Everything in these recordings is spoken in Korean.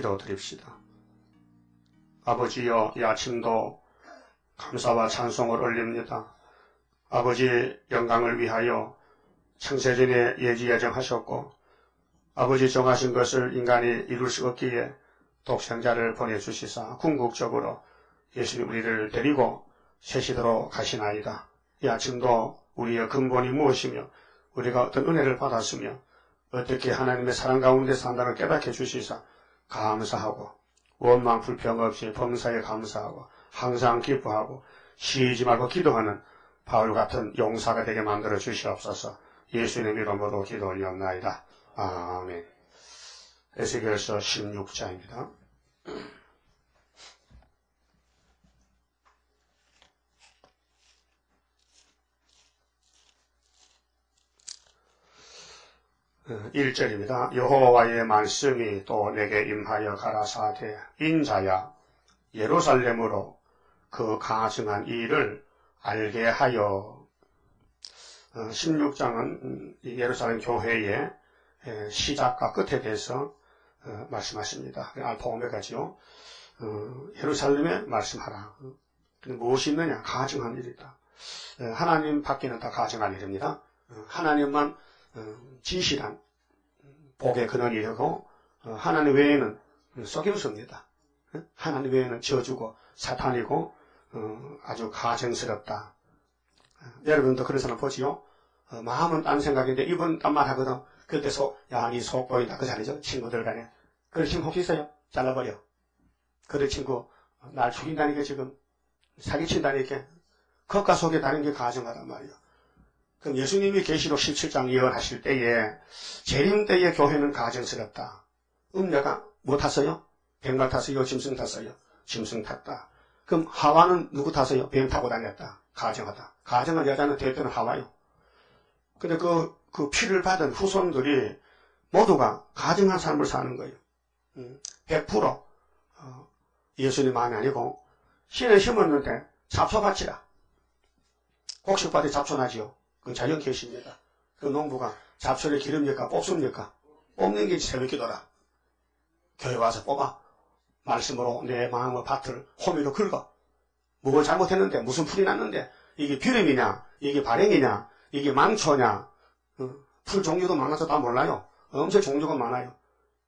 기도드립시다. 아버지여 이 아침도 감사와 찬송을 올립니다. 아버지 영광을 위하여 청세전에 예지 예정하셨고 아버지 정하신 것을 인간이 이룰 수 없기에 독생자를 보내주시사 궁극적으로 예수님 우리를 데리고 세시도록 하시나이다. 이 아침도 우리의 근본이 무엇이며 우리가 어떤 은혜를 받았으며 어떻게 하나님의 사랑 가운데 산다를 깨닫게 주시사 감사하고 원망 불평 없이 범사에 감사하고 항상 기뻐하고 쉬지 말고 기도하는 바울 같은 용사가 되게 만들어 주시옵소서 예수님 이름으로 기도 올렸나이다. 아멘. 에스겔서 16장입니다. 1절입니다. 여호와의 말씀이 또 내게 임하여 가라사대 인자야 예루살렘으로 그 가증한 일을 알게 하여 16장은 어, 음, 예루살렘 교회의 시작과 끝에 대해서 어, 말씀하십니다. 알파 오메가지요. 예루살렘에 말씀하라. 무엇이 있느냐? 가증한 일이다. 하나님 밖에는 다 가증한 일입니다. 하나님만 진실한 복의 근원이고 하나님 외에는 속임수입니다. 하나님 외에는 저주고 사탄이고 어, 아주 가정스럽다. 여러분도 그런 사람 보지요? 어, 마음은 딴 생각인데 입은 딴 말 하거든. 그때서 야, 니속 보인다. 그 자리죠. 친구들 간에. 그런 친구 혹시 있어요? 잘라버려. 그런 친구 날 죽인다니까 지금 사기친다니까 겉과 속에 다른 게 가정하단 말이에요. 그럼 예수님이 계시록 17장 예언하실 때에 재림 때의 교회는 가정스럽다. 음녀가 뭐 탔어요? 백말 탔어요? 짐승 탔어요? 짐승 탔다. 그럼 하와는 누구 탔어요? 뱀 타고 다녔다. 가정하다. 가정한 여자는 대표는 하와요. 근데 그, 그 피를 받은 후손들이 모두가 가정한 삶을 사는 거예요. 100% 음, 어, 예수님 마음이 아니고 신을 심었는데 잡초밭이라. 곡식밭에 잡초나지요. 그건 자연 계십니다. 그 농부가 잡초를 기릅니까? 뽑습니까? 뽑는 게 새벽기도라. 교회 와서 뽑아. 말씀으로 내 마음의 밭을 호미로 긁어. 뭘 잘못했는데 무슨 풀이 났는데 이게 비름이냐 이게 발행이냐 이게 망초냐 어, 풀 종류도 많아서 다 몰라요. 엄청 종류가 많아요.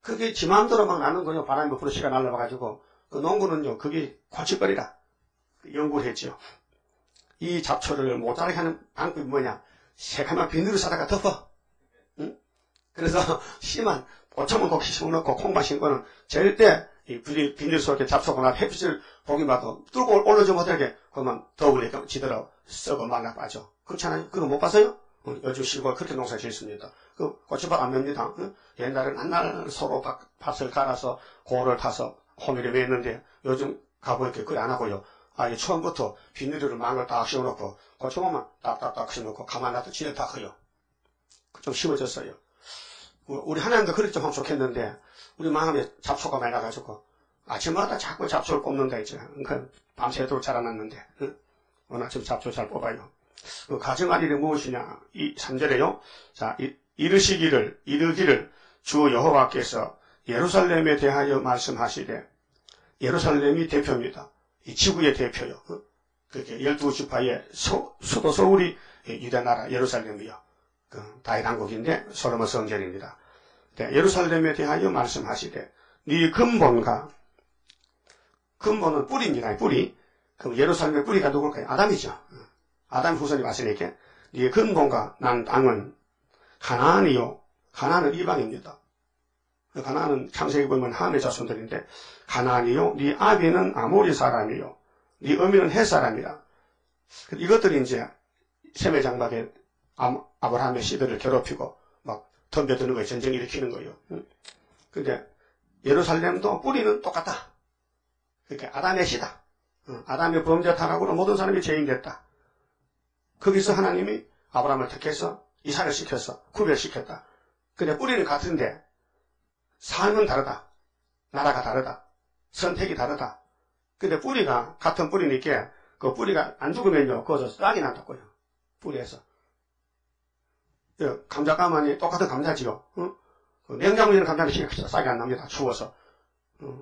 그게 지 마음대로 막 나는 거요. 바람이 몇 프로 시가 날라와가지고 그 농부는요 그게 고치거리라 연구를 했죠. 이 잡초를 못 자라게 하는 방법이 뭐냐? 새카만 비늘을 사다가 덮어. 응? 그래서 심한 오천만 곡식 심어놓고 콩만 심고는 절대 이 비닐 속에 잡초거나 햇빛을 보기만 도 뚫고 올라지 못하게 그러면 더우니까 지더러 썩어 말라 빠져. 그렇잖아요. 그거 못 봤어요? 어, 요즘 시골 그렇게 농사 짓습니다. 그 고추밭 안 맵니다. 응? 옛날에는 한날 서로 밭을 갈아서 고를 타서 호미를 맸는데 요즘 가보니까 그래 안 하고요. 아예 처음부터 비닐을 망을 딱 씌워놓고 고추만 딱딱딱 씌워놓고 가만 놔둬 지네 다 커요. 좀 심어졌어요. 우리 하나님도 그랬죠 하면 좋겠는데 우리 마음에 잡초가 많이 나가지고 아침마다 자꾸 잡초를 뽑는다 했죠. 그러니까 밤새도록 자라났는데 응? 오늘 아침 잡초 잘 뽑아요. 그 일이 무엇이냐? 이 3절에요. 자, 이, 이르시기를 이르기를 주 여호와께서 예루살렘에 대하여 말씀하시되 예루살렘이 대표입니다. 이 지구의 대표요. 어? 그렇게 열두 지파의 소, 수도 서울이 유대 나라 예루살렘이요. 그 다윗 왕국인데 소로몬 성전입니다. 네, 예루살렘에 대하여 말씀하시되 네 근본과 근본은 뿌리입니다. 뿌리. 그럼 예루살렘의 뿌리가 누굴까요? 아담이죠. 어. 아담 후손이 왔으니까 네 근본과 난 땅은 가나안이요. 가나안은 이방입니다. 가나안은 창세기 보면 함의 자손들인데 가나안이요. 네 아비는 아모리 사람이요. 네 어미는 해 사람이라. 이것들이 이제 세메 장막에 아브라함의 시대를 괴롭히고 막 덤벼드는 거예요. 전쟁 일으키는 거예요. 근데 예루살렘도 뿌리는 똑같다. 그러니까 아담의 시다. 아담의 범죄 타락으로 모든 사람이 죄인됐다. 거기서 하나님이 아브라함을 택해서 이사를 시켜서 구별시켰다. 근데 뿌리는 같은데 삶은 다르다. 나라가 다르다. 선택이 다르다. 근데 뿌리가 같은 뿌리니까 그 뿌리가 안 죽으면요. 거기서 싹이 난다고요. 뿌리에서. 감자 가만히 똑같은 감자지요. 응? 그 냉장고에 있는 감자는 싹이 안 납니다. 추워서. 어.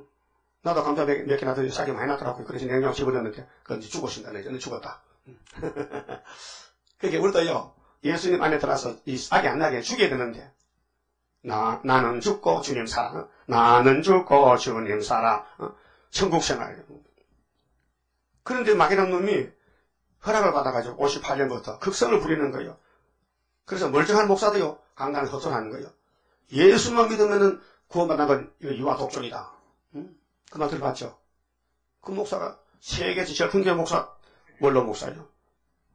나도 감자 몇, 몇 개나 더 싸게 많이 났더라고. 그래서 냉장 집어넣는데, 그건 죽었습니다. 내 저는 죽었다. 그게 우리도요, 예수님 안에 들어서 이 싹이 안 나게 죽여야 되는데, 나, 나는 죽고 주님 살아. 나는 죽고 주님 살아. 어? 천국 생활. 그런데 막이란 놈이 허락을 받아가지고 58년부터 극성을 부리는 거예요. 그래서 멀쩡한 목사도요, 강단을 헛소리하는 거예요. 예수만 믿으면은 구원받는 건 유아 독존이다. 응? 그 말 들어봤죠? 그 목사가 세계에서 제일 큰교 목사, 원로 목사죠.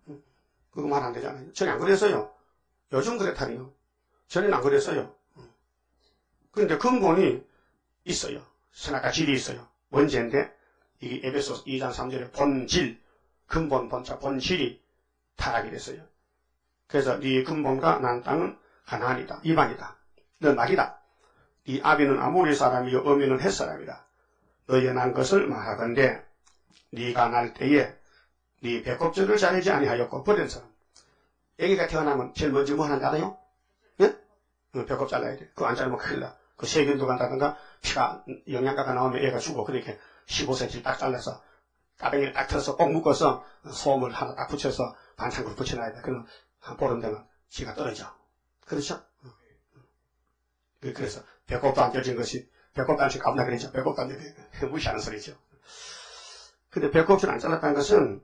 응? 그거 말 안 되잖아요. 전에 안 그랬어요. 요즘 그랬다니요. 전에는 안 그랬어요. 그런데 근본이 있어요. 선악과 질이 있어요. 원죄인데 이게 에베소 2장 3절에 본질, 근본, 본자, 본질이 타락이 됐어요. 그래서 네 근본과 난 땅은 가나안이다. 이방이다. 넌 낙이다. 네 아비는 아모리 사람이요 어미는 햇 사람이다. 너의 난 것을 말하건대 네가 날 때에 네 배꼽절을 자르지 아니하였고 버린 사람. 애기가 태어나면 제일 먼저 뭐 하는지 알아요? 예? 어, 배꼽 잘라야 돼. 그거 안 자르면 큰일 나. 그 세균도 간다든가 피가 영양가가 나오면 애가 죽어. 그렇게 15cm 딱 잘라서 따뱅이를 딱 틀어서 꼭 묶어서 소음을 하나 딱 붙여서 반창고를 붙여놔야 돼. 그럼 한 보름 되면 지가 떨어져. 그렇죠? 그, 그래서 배꼽도 안 껴진 것이 배꼽도 안 깜나 그랬죠. 배꼽도 안 껴진 무시하는 소리죠. 근데 배꼽줄 안 잘랐다는 것은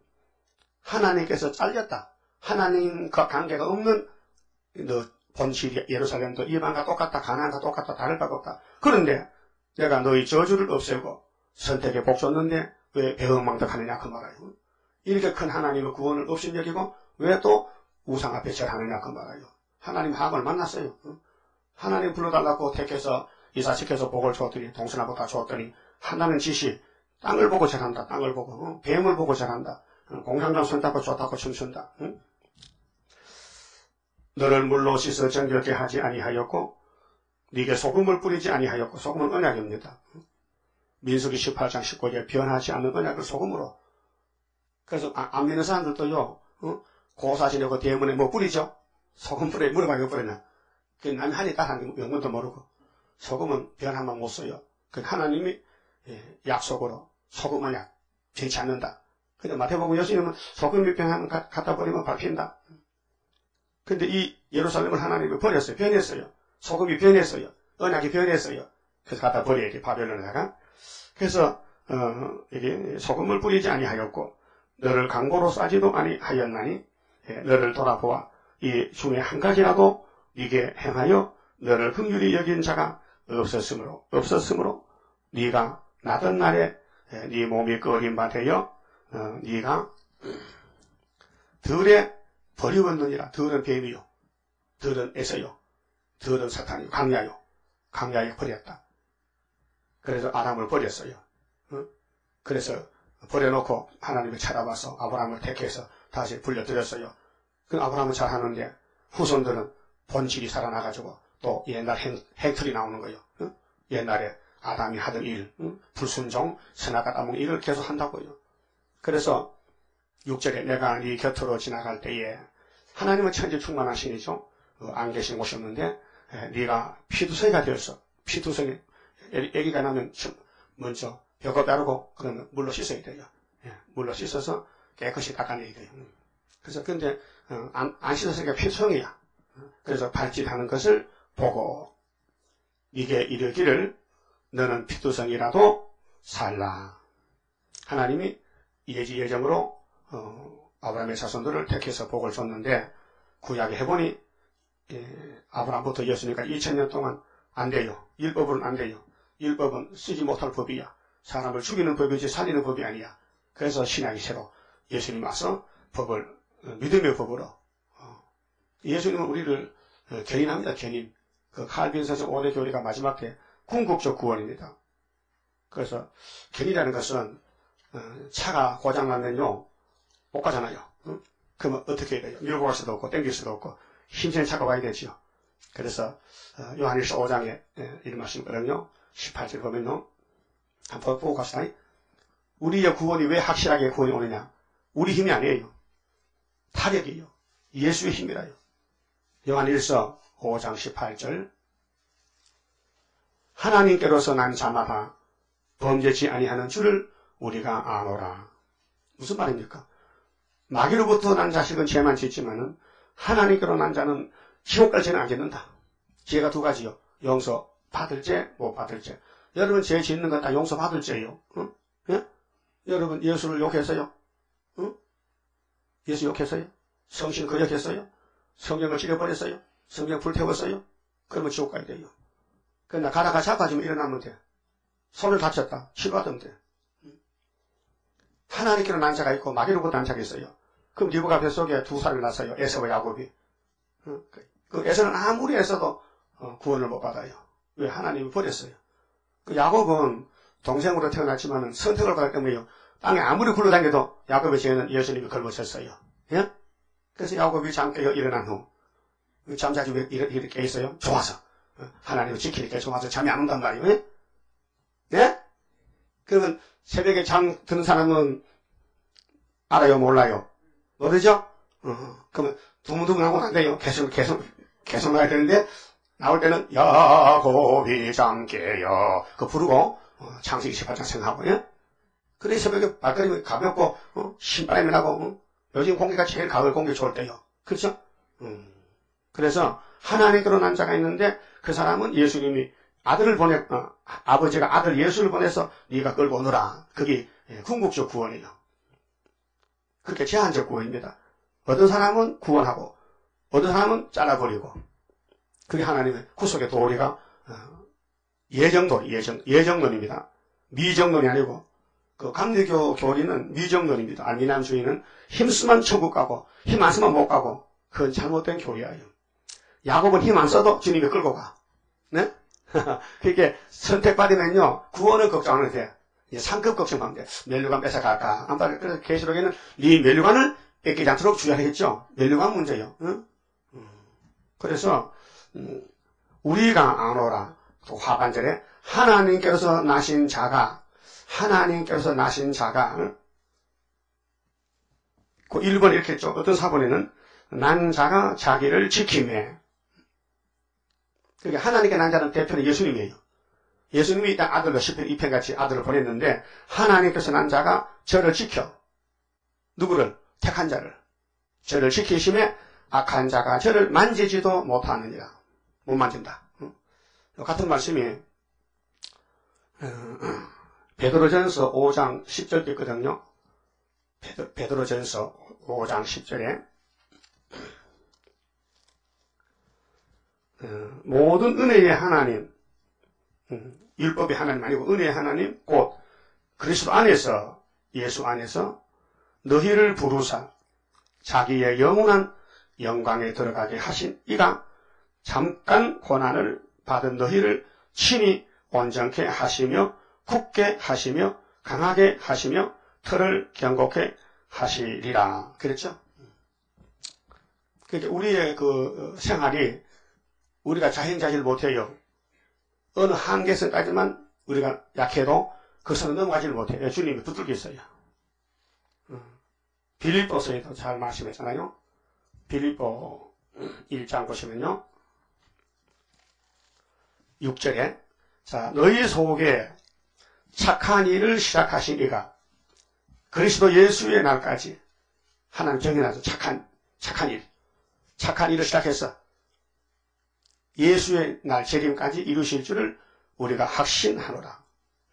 하나님께서 잘렸다. 하나님과 관계가 없는 너 본실이 예루살렘도 이방과 똑같다. 가나안과 똑같다. 다를 바가 없다. 그런데 내가 너희 저주를 없애고 선택에 복 줬는데 왜 배은망덕하느냐 그 말이에요. 이렇게 큰 하나님의 구원을 없인 여기고 왜 또 우상 앞에 절하느냐 그 말이에요. 하나님 하악을 만났어요. 하나님 불러달라고 택해서 이사시켜서 복을 줬더니 동서나고 다 줬더니 하나는 지시 땅을 보고 절한다. 땅을 보고 뱀을 보고 절한다. 공장장 손 닦고 좋다고 춤춘다. 응? 너를 물로 씻어 정결케 하지 아니하였고 네게 소금을 뿌리지 아니하였고 소금은 언약입니다. 민수기 18장 19절 변하지 않는 언약을 소금으로 그래서 아, 안 믿는 사람들도요 어? 고사지려고 대문에 뭐 뿌리죠? 소금 뿌려 물어봐요 뿌리나 그 남이 하니까 하는 영문도 모르고 소금은 변하면 못 써요 그 하나님이 예, 약속으로 소금 언약 변치 않는다 근데 마태복음 예수님은 소금이 변하면 갖다 버리면 밟힌다 근데 이 예루살렘을 하나님이 버렸어요. 변했어요. 소금이 변했어요. 언약이 변했어요. 그래서 갖다 버려야 돼. 바벨론에다가. 그래서 어, 이게 소금을 뿌리지 아니하였고 너를 강보로 싸지도 아니하였나니 예, 너를 돌아보아 이 중에 한 가지라도 네게 행하여 너를 긍휼히 여긴 자가 없었으므로 없었으므로 네가 나던 날에 예, 네 몸이 꺼린 바 되어 어, 네가 들에 버리웠느니라. 들은 뱀이요. 들은 에서요. 들은 사탄이 강야요. 강야에 버렸다. 그래서 아람을 버렸어요. 어? 그래서 버려놓고 하나님을 찾아와서 아브라함을 택해서 다시 불려드렸어요. 그 아브라함은 잘하는데 후손들은 본질이 살아나가지고 또 옛날 행, 행틀이 나오는 거예요. 어? 옛날에 아담이 하던 일 어? 불순종 선악과 따먹는 일을 계속 한다고요. 그래서 6절에 내가 네 곁으로 지나갈 때에 하나님은 천지 충만한 신이죠. 어, 안 계신 곳이었는데 에, 네가 피두성이가 되었어. 피두성이 애기가 나면 먼저 벽을 따르고 그러면 물로 씻어야 돼요. 예, 물로 씻어서 깨끗이 닦아내야 돼요. 음. 그래서 근데 어, 안, 안 씻었으니까 피두성이야. 그래서 발짓하는 것을 보고 이게 이르기를 너는 피두성이라도 살라. 하나님이 예지 예정으로 어, 아브라함의 자손들을 택해서 복을 줬는데 구약에 해보니 예, 아브라함부터 예수니까 2000년 동안 안 돼요. 율법으로는 안 돼요. 율법은 쓰지 못할 법이야. 사람을 죽이는 법이지 살리는 법이 아니야. 그래서 신약이 새로 예수님 와서 법을 어, 믿음의 법으로 어, 예수님은 우리를 어, 견인합니다. 견인. 그 칼빈서서 5대 교리가 마지막 때 궁극적 구원입니다. 그래서 견이라는 것은 차가 고장나면요 못 가잖아요. 응? 그러면 어떻게 해야 돼요? 밀고 갈 수도 없고 땡길 수도 없고 힘센 차가 와야 되지요. 그래서 어, 요한일서 5장에 예, 이런 말씀 있거든요. 18절 보면요. 한번 보고 갑시다. 우리의 구원이 왜 확실하게 구원이 오느냐? 우리 힘이 아니에요. 타력이에요. 예수의 힘이라요. 요한일서 5장 18절 하나님께로서 난 자마다 범죄치 아니하는 줄을 우리가 아노라. 무슨 말입니까? 마귀로부터 난 자식은 죄만 짓지만은 하나님께로 난 자는 지옥 갈 죄는 안 짓는다. 죄가 두 가지요. 용서 받을 죄, 못 받을 죄. 여러분 죄 짓는 건 다 용서 받을 죄요. 응? 예? 여러분 예수를 욕했어요? 응? 예수 욕했어요? 성신 거역했어요? 성경을 찌려버렸어요? 성경 불태웠어요? 그러면 지옥 가야 돼요. 그러나 가다가 자빠지면 일어나면 돼. 손을 다쳤다. 치료하면 돼. 하나님께로 난 자가 있고 마귀로부터 난 자가 있어요. 그럼 리브가 뱃속에 두 사람이 났어요. 에서와 야곱이. 그, 그 에서는 아무리 애써도 어, 구원을 못 받아요. 왜? 하나님이 버렸어요. 그 야곱은 동생으로 태어났지만 선택을 받기 때문에요. 땅에 아무리 굴러다녀도 야곱의 죄는 예수님이 걸머쳤어요. 예? 그래서 야곱이 잠깨 일어난 후 잠자지 왜 이렇게 깨 있어요? 좋아서. 어, 하나님을 지키니까 좋아서 잠이 안 온단 말이에요. 예? 예? 그러면 새벽에 잠 드는 사람은 알아요? 몰라요? 모르죠? 어, 그러면 두문두문하고는 안 돼요. 계속, 계속, 계속 나야 되는데, 나올 때는, 야곱이 잠깨요. 그 부르고, 어, 창세기 18장 생각하고, 예? 그래, 새벽에 발걸음이 가볍고, 어, 신바람이 나고, 어? 요즘 공기가 제일 가을 공기 좋을 때요. 그렇죠? 음. 그래서, 하나님께로 난 자가 있는데, 그 사람은 예수님이 아들을 보내, 어, 아버지가 아들 예수를 보내서 네가 끌고 오너라. 그게 예, 궁극적 구원이에요. 그렇게 제한적 구원입니다. 어떤 사람은 구원하고, 어떤 사람은 잘라버리고, 그게 하나님의 구속의 도리가 어, 예정도 예정, 예정론입니다. 미정론이 아니고, 그 감리교 교리는 미정론입니다. 알미남 주의는 힘쓰면 천국 가고, 힘 안 쓰면 못 가고, 그건 잘못된 교리예요. 야곱은 힘 안 써도 주님이 끌고 가. 네? 그게 선택받으면요, 구원을 걱정하 는데 상급 걱정하면 돼. 멜류관 뺏어갈까? 아무튼 그래서 계시록에는 네 멜류관을 뺏기지 않도록 주의하겠죠. 멜류관 문제요. 응? 음. 그래서 음, 우리가 아노라 또 화반절에 하나님께서 나신 자가 하나님께서 나신 자가 응? 그 1번 이렇게 했죠. 어떤 사본에는 난 자가 자기를 지킴해 그러니까 하나님께 난 자는 대표는 예수님이에요. 예수님이 딱 아들로 10편, 2편 같이 아들을 보냈는데 하나님께서 난 자가 저를 지켜. 누구를? 택한 자를. 저를 지키심에 악한 자가 저를 만지지도 못하느니라. 못 만진다. 같은 말씀이 어, 베드로전서 5장 10절도 있거든요. 베드로 전서 5장 10절에 어, 모든 은혜의 하나님, 음, 율법의 하나님 아니고 은혜의 하나님, 곧 그리스도 안에서 예수 안에서 너희를 부르사 자기의 영원한 영광에 들어가게 하신 이가 잠깐 고난을 받은 너희를 친히 온전케 하시며 굳게 하시며 강하게 하시며 털을 경고케 하시리라. 그랬죠? 그러니까 우리의 그 생활이 우리가 자행자질 못해요. 어느 한계선까지만 우리가 약해도 그 선을 넘어가지를 못해요. 주님이 붙들고 있어요. 어. 빌립보서에도 잘 말씀했잖아요. 빌립보 1장 보시면요. 6절에 자 너희 속에 착한 일을 시작하신 이가 그리스도 예수의 날까지 하나님 정해놔서 착한 착한 일 착한 일을 시작해서 예수의 날 재림까지 이루실 줄을 우리가 확신하노라.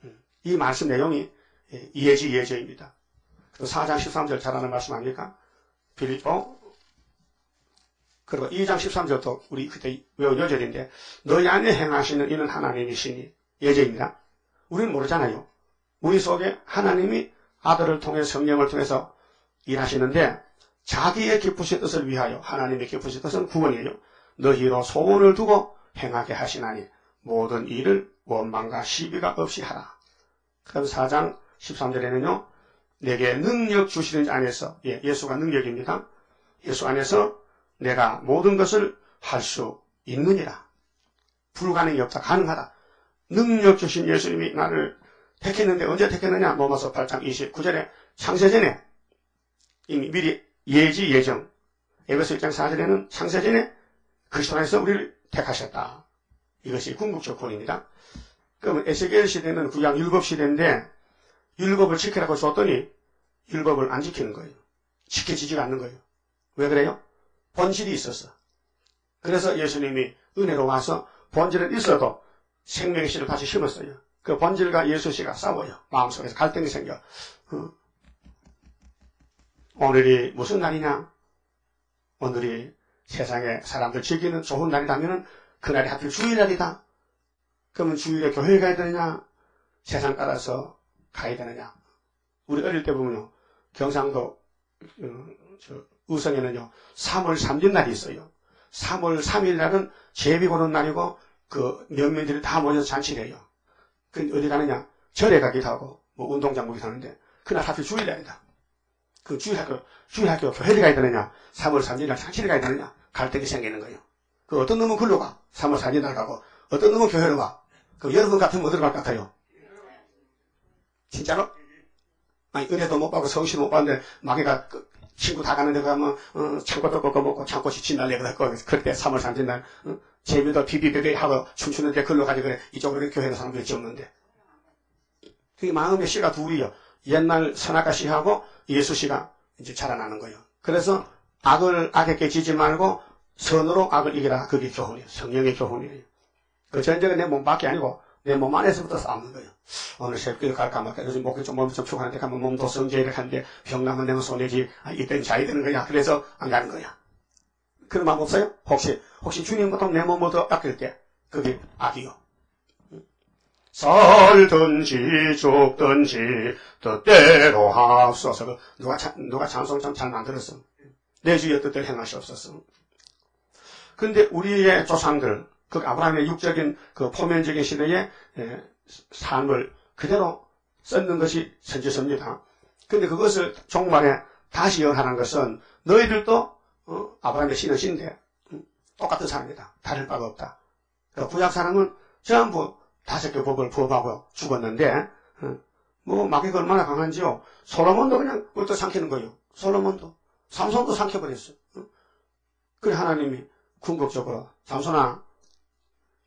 음, 이 말씀 내용이 예, 예지 예저입니다. 4장 13절 잘하는 말씀 아닙니까? 빌립보 그리고 2장 13절도 우리 그때 외운 여절인데 너희 안에 행하시는 이는 하나님이시니 예제입니다. 우리는 모르잖아요. 우리 속에 하나님이 아들을 통해 성령을 통해서 일하시는데 자기의 기쁘신 뜻을 위하여 하나님의 기쁘신 뜻은 구원이에요. 너희로 소원을 두고 행하게 하시나니 모든 일을 원망과 시비가 없이 하라. 그럼 4장 13절에는요. 내게 능력 주시는 안에서 예, 예수가 능력입니다. 예수 안에서 내가 모든 것을 할 수 있느니라. 불가능이 없다. 가능하다. 능력 주신 예수님이 나를 택했는데 언제 택했느냐? 로마서 8장 29절에 창세전에 이미 미리 예지 예정 에베소 1장 4절에는 창세전에 그리스도 안에서 우리를 택하셨다. 이것이 궁극적 구원입니다. 그러면 에세겔 시대는 구약 율법 시대인데 율법을 지키라고 줬더니 율법을 안 지키는 거예요. 지켜지지가 않는 거예요. 왜 그래요? 본질이 있었어. 그래서 예수님이 은혜로 와서 본질은 있어도 생명의 씨를 다시 심었어요. 그 본질과 예수 씨가 싸워요. 마음속에서 갈등이 생겨. 어. 오늘이 무슨 날이냐? 오늘이 세상에 사람들 즐기는 좋은 날이라면 그날이 하필 주일날이다. 그러면 주일에 교회에 가야 되느냐? 세상 따라서 가야 되느냐? 우리 어릴 때 보면요. 경상도 어, 우성에는요. 3월 3일 날이 있어요. 3월 3일 날은 제비 보는 날이고 그 면면들이 다 모여서 잔치를 해요. 그 어디 가느냐? 절에 가기도 하고 뭐 운동장 보기도 하는데 그날 하필 주일날이다. 그 주일학교 주일학교 교회를 가야 되느냐? 3월 3일 날 잔치를 가야 되느냐? 갈등이 생기는 거예요. 그 어떤 놈은 글로 가. 3월 4일 날 가고 어떤 놈은 교회로 가. 그 여러분 같으면 어디로 갈 것 같아요? 진짜로? 아니 은혜도 못 받고 성실도 못 받는데 마귀가 그 친구 다 가는데 가면 어, 창고도 꺾어 먹고 창고이 진달래 그랬고 그때 3월 3일 날 어, 재미도 비비비비 하고 춤추는데 글로 가지 그래 이쪽으로 교회는 사람들이 없는데 그게 마음의 씨가 둘이요. 옛날 선악가 씨하고 예수 씨가 이제 자라나는 거예요. 그래서 악을 악에게 지지 말고 선으로 악을 이기라. 그게 교훈이에요. 성령의 교훈이에요. 그 전쟁은 내 몸밖에 아니고 내 몸 안에서부터 싸우는 거예요. 오늘 새벽에 갈까 말까. 요즘 목이 좀 몸이 좀 피곤한데 가면 몸도 성제를 하는데 병나면 내가 손해지. 아, 이땐 자야 되는 거야. 그래서 안 가는 거야. 그런 마음 없어요? 혹시, 혹시 주님부터 내더 아낄 때 그게 악이요. 살든지 죽든지 뜻대로 하옵소서. 그 누가, 차, 누가 찬송 좀잘 만들었어. 내 주의 뜻대로 행하시옵소서. 근데 우리의 조상들, 그 아브라함의 육적인 그 포면적인 시대의 예, 삶을 그대로 썼는 것이 선지서입니다. 근데 그것을 종말에 다시 연하는 것은 너희들도 어, 아브라함의 신은 신데 음, 똑같은 사람이다. 다를 바가 없다. 그 구약 사람은 전부 다섯 개 법을 부업하고 죽었는데 어, 뭐 마귀가 얼마나 강한지요. 솔로몬도 그냥 꿀떡 삼키는 거예요. 솔로몬도. 삼손도 삼켜버렸어. 어? 그래 하나님이 궁극적으로 삼손아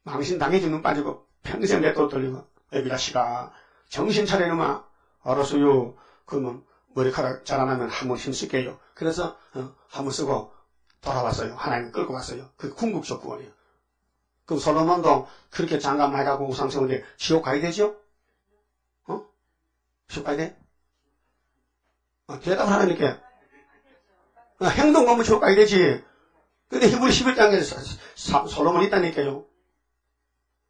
망신 당해지 눈 빠지고 평생 내돈 돌리고 애비라 씨가 정신 차려놓으마 알았어요. 그러면 머리카락 자라나면 한번 힘쓸게요. 그래서 어, 한번 쓰고 돌아왔어요. 하나님 끌고 왔어요. 그 궁극적 구원이에요. 그럼 솔로몬도 그렇게 장갑 많이 가고 우상 세우는데 지옥 가야 되죠? 어? 지옥 가야 돼? 어, 대답을 하나님께 어, 행동 보면 지옥 가야 되지. 근데 히브리 11장에 솔로몬이 있다니까요.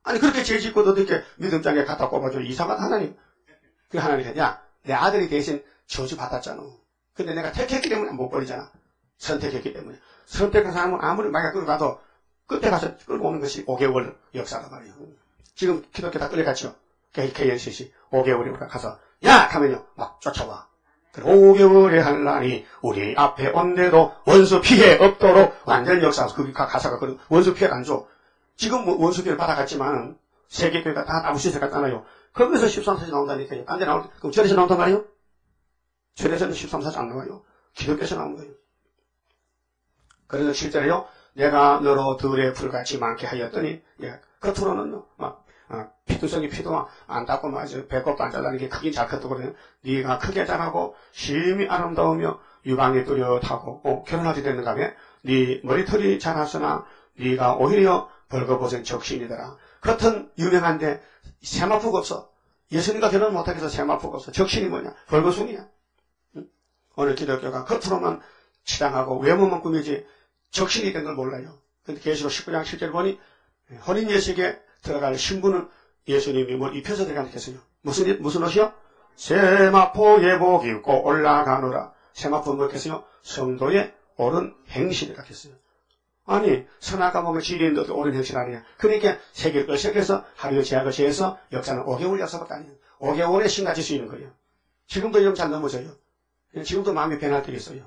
아니 그렇게 죄 짓고도 어떻게 믿음장에 갖다 꼽아줘 이상한 하나님. 그 하나님이 야, 내 아들이 대신 저주 받았잖아. 근데 내가 택했기 때문에 못 버리잖아. 선택했기 때문에. 선택한 사람은 아무리 마귀가 끌어가도 끝에 가서 끌고 오는 것이 5개월 역사란 말이에요. 지금 기독교 다 끌려갔죠. KNCC 5개월이 가서 야! 하면요. 막 쫓아와. 5개월에 한날이 우리 앞에 온데도 원수 피해 없도록 완전 역사. 그 가사가 그런 원수 피해를 안 줘. 지금 뭐 원수 피해를 받아갔지만 세계교회가 다 나무시세 갔잖아요. 거기서 13사지 나온다니까요. 딴데 나올 때, 그럼 절에서 나온단 말이에요? 절에서는 13사지 안 나와요. 기독교에서 나온 거예요. 그래서 실제로요, 내가 너로 들의 불같이 많게 하였더니, 예, 겉으로는요, 막, 어, 피투성이 피도 안 닦고 맞아 배꼽도 안 잘라는 게 크긴 잘 컸거든요. 네가 크게 자라고 심히 아름다우며 유방이 뚜렷하고 어, 결혼하게 됐는가면 네 머리털이 자랐으나 네가 오히려 벌거벗은 적신이더라. 겉은 유명한데 세마포가 없어. 예수님과 결혼 해서 세마포가 없어. 적신이 뭐냐? 벌거숭이야. 응? 오늘 기독교가 겉으로만 치장하고 외모만 꾸미지 적신이 된 걸 몰라요. 근데 계시록 19장 7절 보니 혼인 예식에 들어갈 신부는 예수님이 뭘 입혀서 들어가는 겠어요. 무슨, 무슨 옷이요? 세마포 예복 입고 올라가노라. 세마포 뭐겠어요? 성도의 옳은 행실이라 했어요. 아니, 선악과 먹을 지리인데도 옳은 행실 아니야. 그러니까 세계를 끌시해서 하루의 제약을 제해서 역사는 5개월 역사밖에 아니에요. 5개월에 신가질 수 있는 거예요. 지금도 이름 잘 넘어져요. 지금도 마음이 변할 때가 있어요.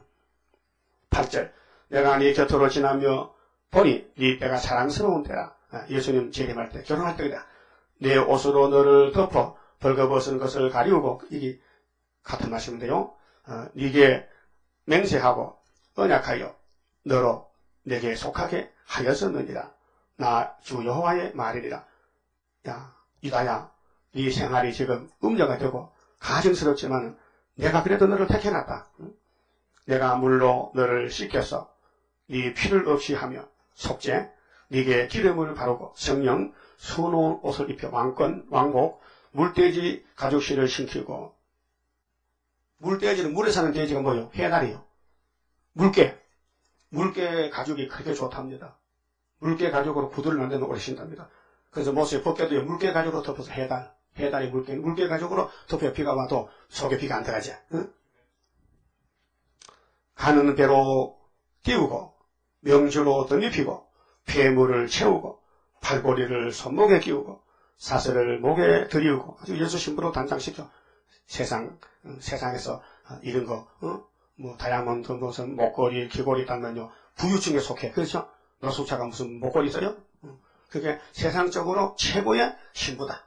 8절. 내가 네 곁으로 지나며 보니 네 때가 사랑스러운 때라. 아, 예수님 재림할 때, 결혼할 때다. 내 옷으로 너를 덮어 벌거벗은 것을 가리우고 이게 같은 말씀인데요. 어, 네게 맹세하고 언약하여 너로 내게 속하게 하였었느니라. 나 주 여호와의 말이니라. 야, 이다야, 네 생활이 지금 음녀가 되고 가증스럽지만 내가 그래도 너를 택해놨다. 내가 물로 너를 씻겨서 네 피를 없이 하며 속죄, 네게 기름을 바르고 성령, 수놓은 옷을 입혀 왕권, 왕복, 물돼지 가죽실을 신키고 물돼지는 물에 사는 돼지가 뭐요? 해날이요. 물개. 물개 가죽이 그렇게 좋답니다. 물개 가죽으로 구두를 만드는 오래 신답니다. 그래서 모세 벗겨도 물개 가죽으로 덮어서 해달. 해달이 물개, 물개 가죽으로 덮여 비가 와도 속에 비가 안 들어가지. 응? 가는 배로 띄우고 명주로 덧입히고 폐물을 채우고 팔고리를 손목에 끼우고 사슬을 목에 들이우고 아주 예수 신부로 단장시켜 세상 세상에서 이런 거 어? 뭐 다이아몬드 무슨 목걸이 귀걸이 달면요. 부유층에 속해. 그렇죠? 노숙자가 무슨 목걸이 써요? 그게 세상적으로 최고의 신부다.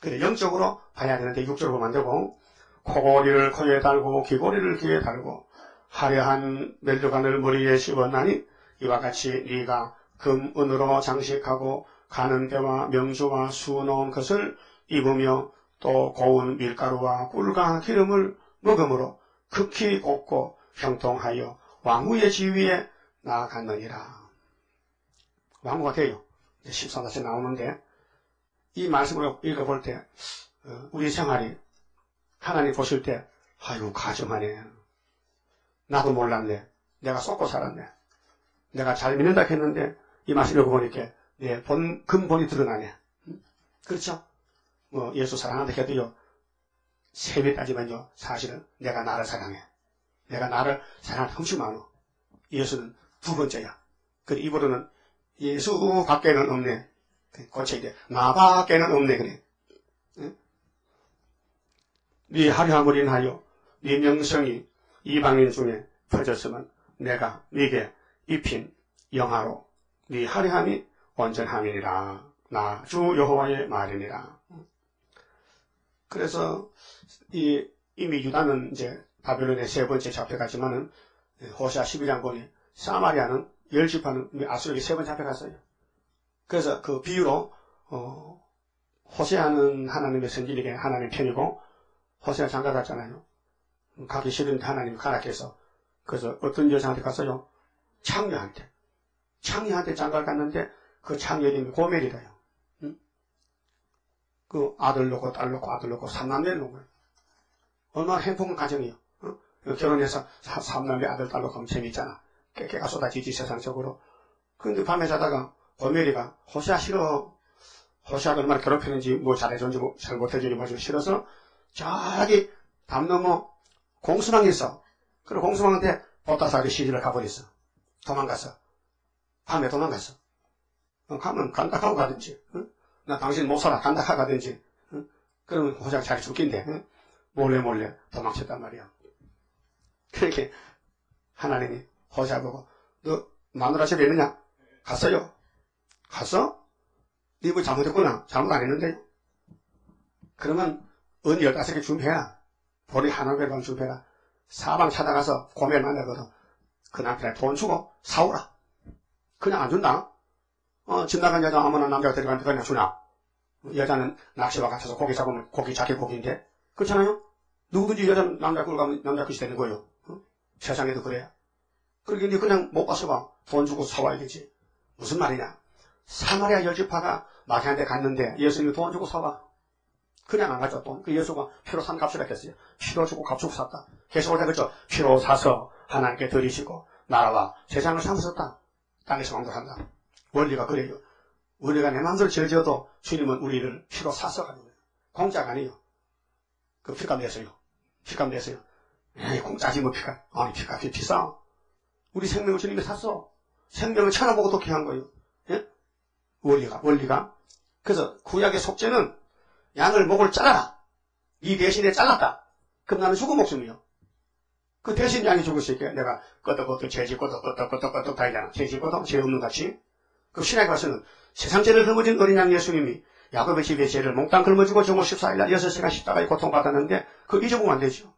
그래 영적으로 봐야 되는데 육적으로 만들고 코골이를 코에 달고 귀걸이를 귀에 달고 화려한 멜류관을 머리에 씌웠나니 이와 같이 네가 금, 은으로 장식하고 가는 데와 명주와 수놓은 것을 입으며 또 고운 밀가루와 꿀과 기름을 먹음으로 극히 곱고 형통하여 왕후의 지위에 나아갔느니라. 왕후가 돼요. 14다시 나오는데 이 말씀을 읽어볼 때 어, 우리 생활이 하나님 보실 때 아이고 가정하네. 나도 몰랐네. 내가 쏟고 살았네. 내가 잘 믿는다 했는데 이 말씀 읽어보니까 내 본, 근본이 드러나네. 그렇죠? 뭐 예수 사랑한다 해도요. 세배 따지면요. 사실은 내가 나를 사랑해. 내가 나를 사랑할 흠수 많어. 예수는 두 번째야. 그 입으로는 예수 밖에는 없네. 고쳐야 돼. 나 밖에는 없네. 그래. 응? 네 하려함을 인하여 네 명성이 이방인 중에 퍼졌으면 내가 네게 입힌 영화로 네 하려함이 온전함이니라. 나 주 여호와의 말이니라. 그래서 이 이미 유다는 이제 바벨론의 세 번째 잡혀갔지만은 호시아 12장 보니 사마리아는 열 지파는 아수르에게 세 번 잡혀갔어요. 그래서 그 비유로 어, 호세아는 하나님의 선진에게 하나님 편이고 호세아 장가 갔잖아요. 가기 싫은데 하나님이 가락해서 그래서 어떤 여자한테 갔어요? 창녀한테. 창녀한테 장가를 갔는데 그 창녀 이름이 고멜이래요. 응? 그 아들 놓고 딸 놓고 아들 놓고 삼남매를 놓은 거예요. 얼마나 행복한 가정이에요. 어? 결혼해서 삼남매 아들 딸 놓고 하면 재밌잖아. 깨깨가 쏟아지지 세상적으로. 근데 밤에 자다가 고멜이가 호시아 싫어. 호시아가 얼마나 괴롭히는지 뭐 잘해줬는지 뭐 잘 못해주는지 뭐 싫어서 저기 담 넘어 공수망이 있어. 그리고 공수망한테 보따사리 시집을 가버렸어. 도망갔어. 밤에. 어, 가면 간다하고 가든지. 어? 나 당신 못 살아. 간다하고 가든지. 어? 그러면 호장 잘 죽긴데. 어? 몰래 몰래 도망쳤단 말이야. 그렇게 하나님이 호자 보고 너 마누라 집에 있느냐? 갔어요. 갔어? 네뭐 잘못했구나. 잘못 안 했는데. 그러면 은 열다섯 개 준비해라. 보리 하나 배만 준비해라. 사방 찾아가서 고멜 만나거든. 그 남편에 돈 주고 사오라. 그냥 안 준다. 어, 집 나간 여자 아무나 남자가 데려가는데 그냥 주나. 여자는 낚시와 같아서 고기 잡으면 고기 자기 고기인데. 그렇잖아요? 누구든지 여자 남자 끌고 가면 남자 끝이 되는 거예요. 어? 세상에도 그래요. 그러게 그러니까 그냥 못 가서 봐. 돈 주고 사와야겠지. 무슨 말이냐. 사마리아 열지파가 마귀한테 갔는데 예수님이 돈 주고 사와. 그냥 안 가죠, 돈. 그 예수가 피로 산 값이라 했어요. 피로 주고 값 주고 샀다. 계속 올때 그죠? 피로 사서 하나님께 드리시고 나라와 세상을 삼으셨다. 땅에서 왕도한다. 원리가 그래요. 우리가 내 마음대로 지어져도 주님은 우리를 피로 사서 가는 거예요. 공짜가 아니에요. 그 피값 내세요. 피값 내세요. 에이, 공짜지 뭐 피값. 아니, 피값이 비싸. 우리 생명을 주님이 샀어. 생명을 찾아보고 어떻게 한 거예요. 예? 원리가, 원리가. 그래서 구약의 속죄는 양을 목을 잘라라. 이 대신에 잘랐다. 그럼 나는 죽은 목숨이요. 그 대신 양이 죽었으니까 내가 끄덕끄덕 죄지 끄덕 끄덕 끄덕 끄덕 다니잖아. 죄지 끄덕 죄 없는 같이. 그 신학에 가서는 세상 죄를 짊어진 어린 양 예수님이 야곱의 집의 죄를 몽땅 짊어지고 정오 14일날 6시간 십자가에 고통받았는데 그 잊어보면 안 되죠.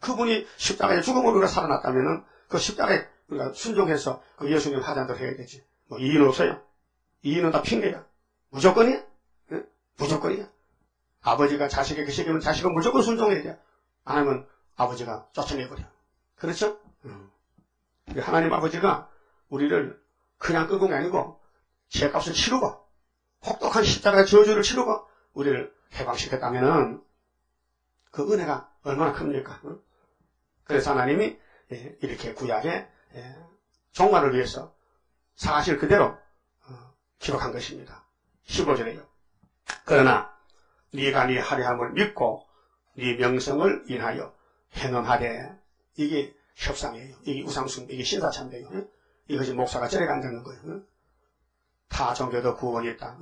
그분이 십자가에 죽음으로 살아났다면 은 그 십자가에 우리가 순종해서 그 예수님 화장도 해야 되지. 뭐 이의는 없어요. 이의는 다 핑계야. 무조건이야. 무조건이야. 아버지가 자식에게 시키면 자식은 무조건 순종해야 돼. 안 하면 아버지가 쫓아내버려. 그렇죠? 음. 하나님 아버지가 우리를 그냥 게 아니고 죄값을 치르고 혹독한 십자가 저주를 치르고 우리를 해방시켰다면은 그 은혜가 얼마나 큽니까? 그래서 하나님이 예, 이렇게 구약에 예, 종말을 위해서 사실 그대로 어, 기록한 것입니다. 15절에요. 그러나 네가 네 하려함을 믿고 네 명성을 인하여 행함하되 이게 협상이에요. 이게 우상숭, 이게 신사참배예요. 이것이 목사가 절에 간다는 거예요. 타 종교도 구원이 있다.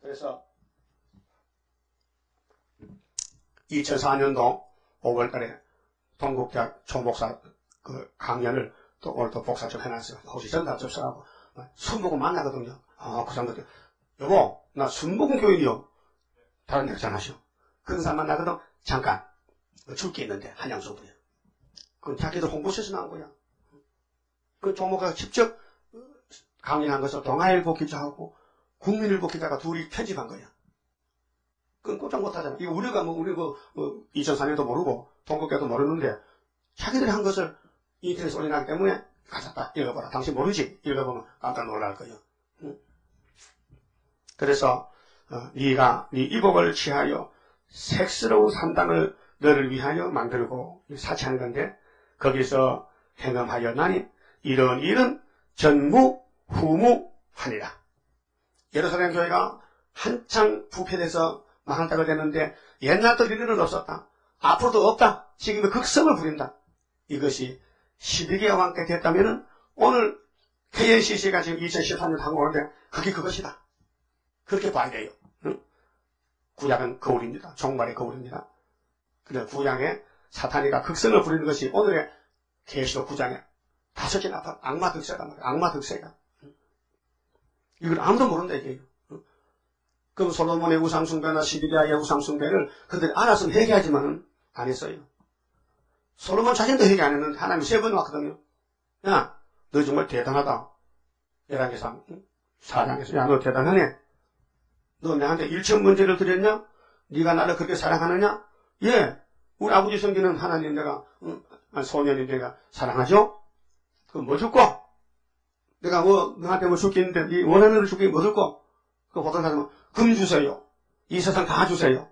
그래서 2004년도 5월달에 동국대학 총목사 그 강연을 또 오늘 또 복사 좀 해놨어요. 혹시 전달 접수하고 순복음 만나거든요. 아, 그 사람들 여보, 나 순복음 교인이요. 다른 데 전하시오. 사람 만나거든. 잠깐 줄 게 있는데 한양소부에. 그건 자기들 홍보실에서 나온 거야. 그 조모가 직접 강연한 것을 동아일보 기자하고 국민일보 기자가 둘이 편집한 거야. 그건 꼼짝 못하잖아. 이거 우리가 뭐, 우리 그, 뭐 2004년도 모르고, 동국교도 모르는데, 자기들이 한 것을 인터넷에 올려놨기 때문에, 가졌다. 읽어봐라. 당신 모르지? 읽어보면 깜짝 놀랄 거예요. 응? 그래서, 어, 네가 네 이복을 취하여 색스러운 산당을 너를 위하여 만들고 사치한 건데, 거기서 행함하였나니, 이런 일은 전무 후무하니라. 예루살렘 교회가 한창 부패돼서 망한 때가 됐는데 옛날도 이런 일은 없었다. 앞으로도 없다. 지금의 극성을 부린다. 이것이 12개월 왕때 됐다면 오늘 KNCC가 지금 2013년 한국인데 그게 그것이다. 그렇게 봐야 돼요. 응? 구약은 거울입니다. 종말의 거울입니다. 그래 구약에 사탄이가 극성을 부리는 것이 오늘의 계시록 구장에 다섯 개 나타 악마 득세가 말이야. 악마 득세가. 이걸 아무도 모른다 이게요. 그럼 솔로몬의 우상숭배나 시리아의 우상숭배를 그들이 알았으면 회개하지만 안 했어요. 솔로몬 자신도 회개 안 했는데 하나님이 세 번 왔거든요. 야, 너 정말 대단하다. 예랑계상 사장에서 야, 너 대단하네. 너 내한테 일천 문제를 드렸냐? 네가 나를 그렇게 사랑하느냐? 예, 우리 아버지 성기는 하나님 내가 응? 소년이 내가 사랑하죠? 그럼 뭐 줄고? 내가 뭐 너한테 뭐 줄겠는데 네 원하는 걸 줄게 뭐 줄고? 그 보통 사람은 금 주세요. 이 세상 다 주세요.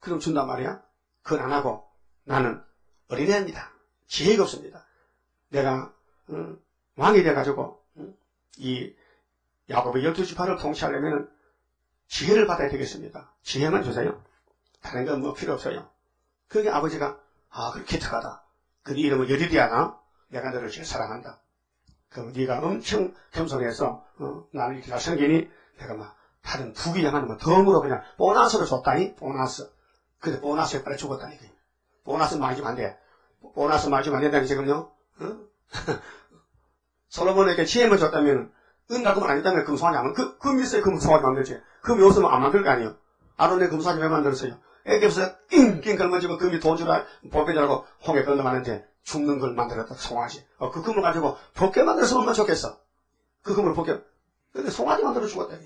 그럼 준단 말이야. 그건 안 하고 나는 어린애입니다. 지혜가 없습니다. 내가 음, 왕이 돼가지고 음, 이 야곱의 열두 지파를 통치하려면 지혜를 받아야 되겠습니다. 지혜만 주세요. 다른 건 뭐 필요 없어요. 그게 아버지가 아 그렇게 특하다. 그 이름은 여리디아나 내가 너를 제일 사랑한다. 그럼 네가 엄청 겸손해서 어, 나를 이렇게 잘 생기니 내가 막 다른 부귀영화는 뭐 덤으로 그냥 보너스를 줬다니 보너스. 근데 보너스에 빨리 죽었다니. 보너스 많이 주면 안 돼. 보너스 많이 주면 안 된다니 지금요. 어? 솔로몬에게 지혜만 줬다면 은가금을 안 했다면 금송아지 안 그, 금 있어요. 금송아지 만들지. 금이 없으면 안 만들 거 아니에요. 아론의 금송아지 왜 만들었어요? 애기없어 낑낑 걸머지고 금이 돈 주라 보배주라고 홍에 건너가는데 죽는 걸 만들었다 송아지. 어, 그 금을 가지고 벗게 만들어서 얼마나 좋겠어. 그 금을 벗게. 근데 송아지 만들어 죽었다.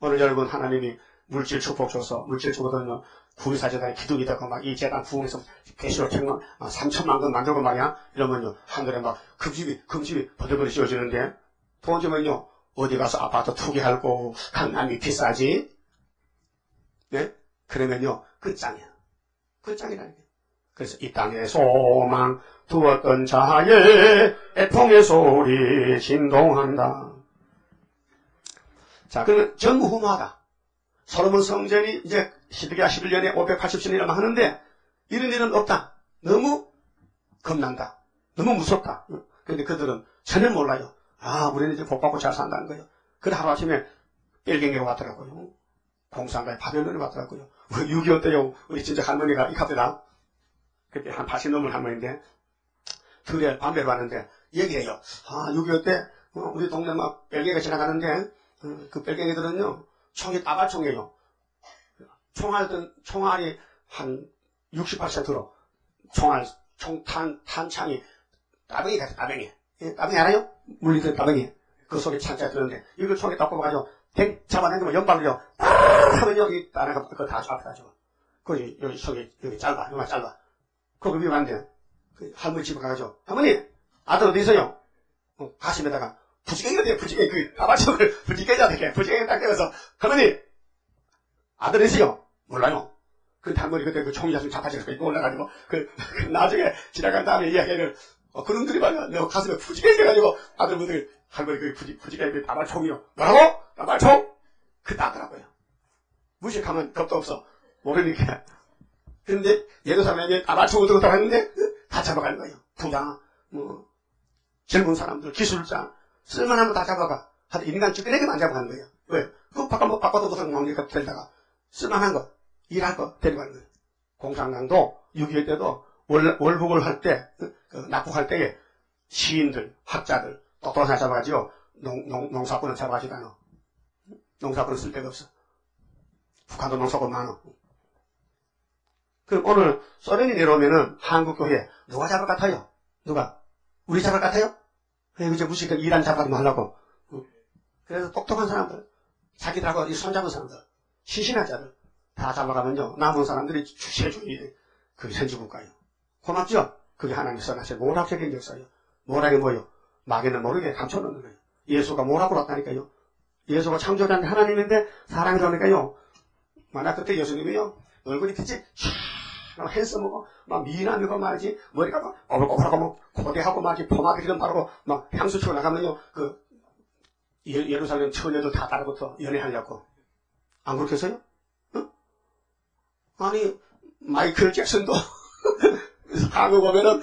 오늘 여러분 하나님이 물질 축복 줘서 물질 주거든요. 구리사재단에 기둥이 되고 막 이 재단 부흥해서 개시로 천만 3천만 건 만들고 말이야. 이러면요 하늘에 막 금집이 금집이 버들버들 씌워지는데 돈 주면요 어디 가서 아파트 투기하고 강남이 비싸지. 네? 그러면요 끝장이야. 끝장이라는 게. 그래서 이 땅에 소망 두었던 자의 애통의 소리 진동한다. 자, 그러면 전무후무하다. 솔로몬 성전이 이제 시드기야 11년에 580신이라고 하는데 이런 일은 없다. 너무 겁난다. 너무 무섭다. 근데 그들은 전혀 몰라요. 아, 우리는 이제 복 받고 잘 산다는 거예요. 그래 하루아침에 뺄갱이로 왔더라고요. 공산가에 파견을 왔더라고요. 6.25 때요, 우리 진짜 할머니가 이 카페다. 그때 한 80 넘은 할머니인데, 둘에 밤에 왔는데, 얘기해요. 아, 6.25 때, 어, 우리 동네 막 뺄갱이가 지나가는데, 어, 그 뺄갱이들은요, 총이 따발총이에요. 총알은, 총알이 한 68세 들어. 총알, 총탄, 탄창이 따뱅이 같아, 따뱅이. 예, 따뱅이 알아요? 물리던 따뱅이. 그 속에 찬자 들었는데 이걸 총에 딱 뽑아가지고 댕 잡아당기면 연발을요 아 하면 여기 따라가 그다 앞에가지고 거기 여기 속에 여기 짧아 이만 짧아 그거 위험한데 그 할머니 집에 가가지고 할머니 아들 어디 있어요? 어, 가슴에다가 부지깽이가 돼 부지깽이 그 아바쪽을 부지깽이가 되게 부지깽이 딱 떼어서 할머니 아들 있어요? 몰라요. 그 할머니 그때 그 총이 자식 자파지가 입고 올라가지고 그, 그 나중에 지나간 다음에 이야기를 어, 그놈들이 말이야 내 가슴에 부지깽이 돼가지고 아들분들 할머니 그 부지, 부지깽이 나발총이요 뭐라고? 나발총? 그 따더라고요. 무식하면 겁도 없어. 모르니까. 근데 예루살렘에 나발총을 들고 다녔는데 다 잡아가는 거예요. 부자, 뭐 젊은 사람들, 기술자 쓸만하면 다 잡아가. 하여튼 인간 쭈그레게만 잡아가는 거예요. 왜? 그거 바꿔, 뭐, 바꿔도 못하는 왕리가 되다가 쓸만한 거, 일할 거 데려가는 거예요. 공산당도 6.25 때도 월, 월북을 할 때, 그, 납북할 때에 시인들, 학자들, 똑똑한 사람 잡아가지고 농, 농, 농사꾼을 잡아가지고 농사꾼을 쓸 데가 없어. 북한도 농사꾼 많아. 그럼 오늘 소련이 내려오면은 한국교회 누가 잡을 것 같아요? 누가? 우리 잡을 것 같아요? 그저 무식한 이란 잡아도 하려고. 그래서 똑똑한 사람들, 자기들하고 이 손잡은 사람들, 신신한 자들 다 잡아가면요 남은 사람들이 주체주의 그 현지국가예요. 고맙죠? 그게 하나님 선하신 모락적인 역사예요. 모락이 뭐예요? 마귀는 모르게 감춰놓는 거예요. 예수가 모락으로 왔다니까요. 예수가 창조자는 하나님인데 사랑이 되니까요. 만약 그때 예수님이요 얼굴이 빛이 촥 핸섬하고 막 미남이고 말이지 머리가 막 어글어글하고 막 고대하고 말이지 포마드 기름 바르고 막 향수 치고 나가면요 그 예, 예루살렘 처녀들 다 따라붙어 연애하려고 안 그렇게 해서요? 어? 아니 마이클 잭슨도 한국 오면은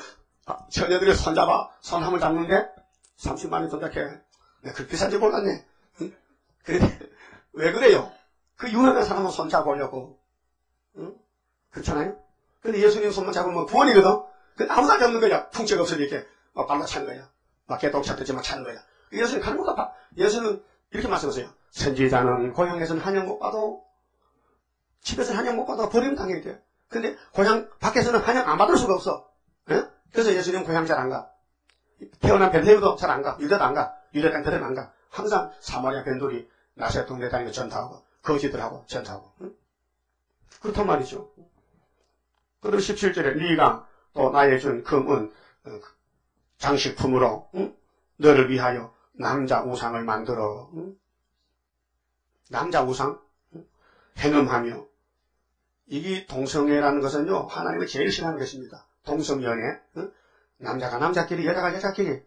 처녀들이 손잡아 손함을 잡는데 30만원 돈작해. 내가 그렇게 산지 몰랐네. 응? 그래 왜 그래요? 그 유명한 사람은 손 잡으려고. 응? 그렇잖아요? 근데 예수님 손만 잡으면 구원이거든. 그 아무도 안 잡는 거야. 풍채가 없으니 이렇게. 막 발라 찬 거야. 막 개똥차 듣지만 차는 거야. 예수님 가는 것도 봐 예수는 이렇게 말씀하세요. 선지자는 고향에서는 한영 못 봐도 집에서는 한영 못 봐도 버림 당해야 돼 근데 고향 밖에서는 한영 안 받을 수가 없어 예? 그래서 예수님 고향 잘 안 가. 태어난 벤테우도 잘 안 가. 유대도 안 가. 유대 땅들은 안 가. 항상 사마리아 벤돌이 나세 동네 다니고 전타하고 거지들하고 전타하고 응? 그렇단 말이죠. 그리고 17절에 네가 또 나의 준 금은 어, 장식품으로 응? 너를 위하여 남자 우상을 만들어 응? 남자 우상 행음하며 이게 동성애라는 것은요 하나님을 제일 싫어하는 것입니다. 동성연애 응? 남자가 남자끼리 여자가 여자끼리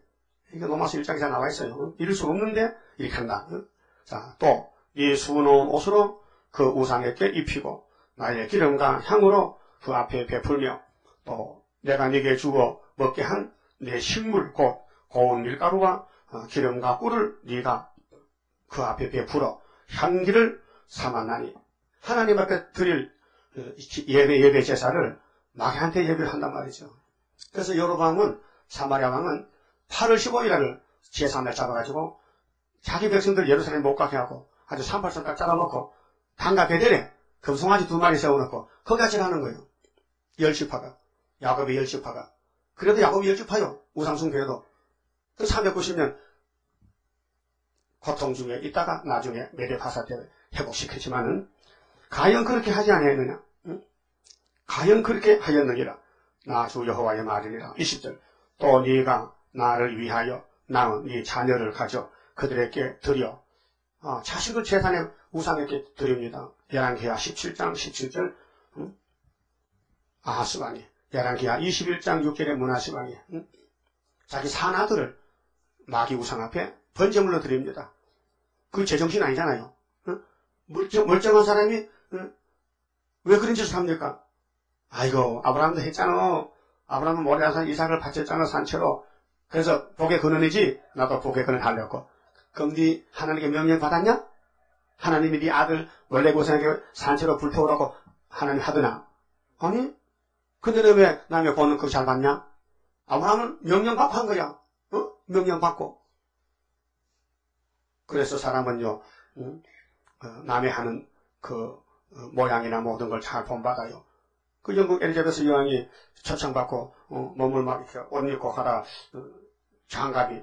이게 로마서 1장에 다 나와 있어요. 이럴 수 없는데 이렇게 한다. 응? 자, 또 이 수놓은 옷으로 그 우상에게 입히고 나의 기름과 향으로 그 앞에 베풀며 또 내가 네게 주어 먹게 한 내 식물 곧 고운 밀가루와 어, 기름과 꿀을 네가 그 앞에 베풀어 향기를 삼았나니 하나님 앞에 드릴 그 예배 예배 제사를 마귀한테 예배를 한단 말이죠. 그래서 여로밤은 사마리아 왕은 8월 15일날 제사날 잡아가지고 자기 백성들 예루살렘 못 가게 하고 아주 산발선 딱 잘라놓고 단가 베델에 금송아지 두 마리 세워놓고 거기까지 가는 거예요. 열시파가 야곱의 열시파가 그래도 야곱이 열시파요. 우상숭배에도 그 390년 고통 중에 있다가 나중에 메데파사 때 회복시켰지만은 가연 그렇게 하지 아니했느냐? 응? 가연 그렇게 하였느니라. 나 주 여호와의 말이니라. 20절. 또 네가 나를 위하여 낳은 네 자녀를 가져 그들에게 드려 어, 자식을 재산에 우상에게 드립니다. 야랑기야 17장 17절 응? 아하스왕이 야랑기야 21장 6절의 문하스왕이 응? 자기 사나들을 마귀 우상 앞에 번제물로 드립니다. 그 제정신 아니잖아요. 멀쩡한 사람이 왜 그런 짓을 합니까? 아이고 아브라함도 했잖아. 아브라함은 모래산 이삭을 바쳤잖아 산채로. 그래서 복의 근원이지 나도 복의 근원 하려고. 그럼 네 하나님께 명령 받았냐? 하나님이 네 아들 원래 고생하게 산채로 불태우라고 하나님 하더나? 아니? 근데 왜 남의 보는 그거 잘 받냐? 아브라함은 명령 받고 한 거야. 어? 명령 받고. 그래서 사람은요, 응? 어, 남의 하는 그 어, 모양이나 모든 걸 잘 본받아요. 그 영국 엘리자베스 여왕이 초청받고 어, 몸을 막 이렇게 옷 입고 가다 어, 장갑이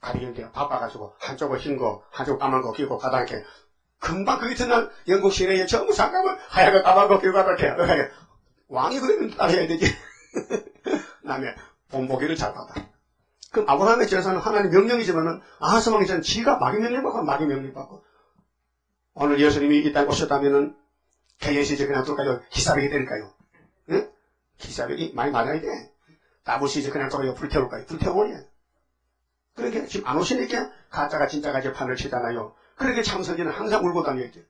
가리는데요. 바빠가지고 한쪽은 흰 거, 한쪽 까만 거 끼고 가다 이렇게 금방 그 이튿날 영국 시내에 전부 상가면 하얗게 까만 거 끼고 가다 이렇게 왕이 그러면 따라야 되지. 남의 본보기를 잘 받아. 그럼 아브라함의 제사는 하나님 명령이지만은 아하스망 제사는 지가 마귀 명령받고 마귀 명령받고 오늘 예수님이 이 땅에 오셨다면은 개연시제 그냥 둘까요? 기사벽이 될까요? 응? 기사벽이 많이 맞아야 돼. 나부시제 그냥 돌아요 불태울까요? 불태워버려. 그렇게 지금 안 오시니까 가짜가 진짜가 이제 판을 치잖아요. 그렇게 참선지는 항상 울고 다녀야 돼.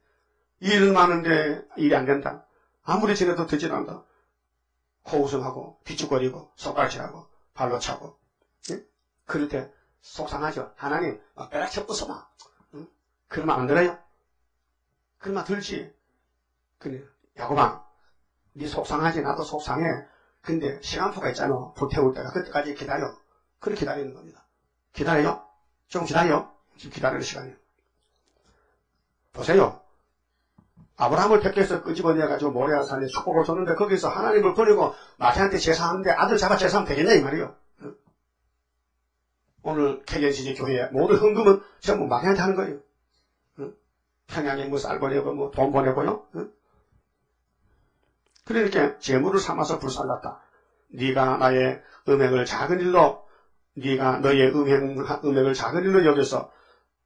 일 많은데 일이 안 된다. 아무리 지내도 되질 않다. 호우성하고 비축거리고 손가락질하고 발로 차고 예? 그럴 때 속상하죠. 하나님 빼락쳐 부숴봐. 응? 그러면 안 들어요? 그러면 들지. 근데 야구방 네 속상하지 나도 속상해. 근데 시간표가 있잖아. 불태울 때가 그때까지 기다려. 그렇게 기다리는 겁니다. 기다려요? 좀 기다려. 지금 기다리는 시간이에요. 보세요. 아브라함을 택해서 끄집어내가지고 모래아산에 축복을 줬는데 거기서 하나님을 버리고 마태한테 제사하는데 아들 잡아 제사하면 되겠냐 이 말이에요. 오늘 캐년시지 교회 모든 헌금은 전부 마태한테 하는 거예요. 평양에 뭐 쌀 보내고 뭐 돈 보내고요. 그러니까 재물을 삼아서 불살랐다. 네가 나의 음행을 작은 일로 네가 너의 음행, 음행을 작은 일로 여겨서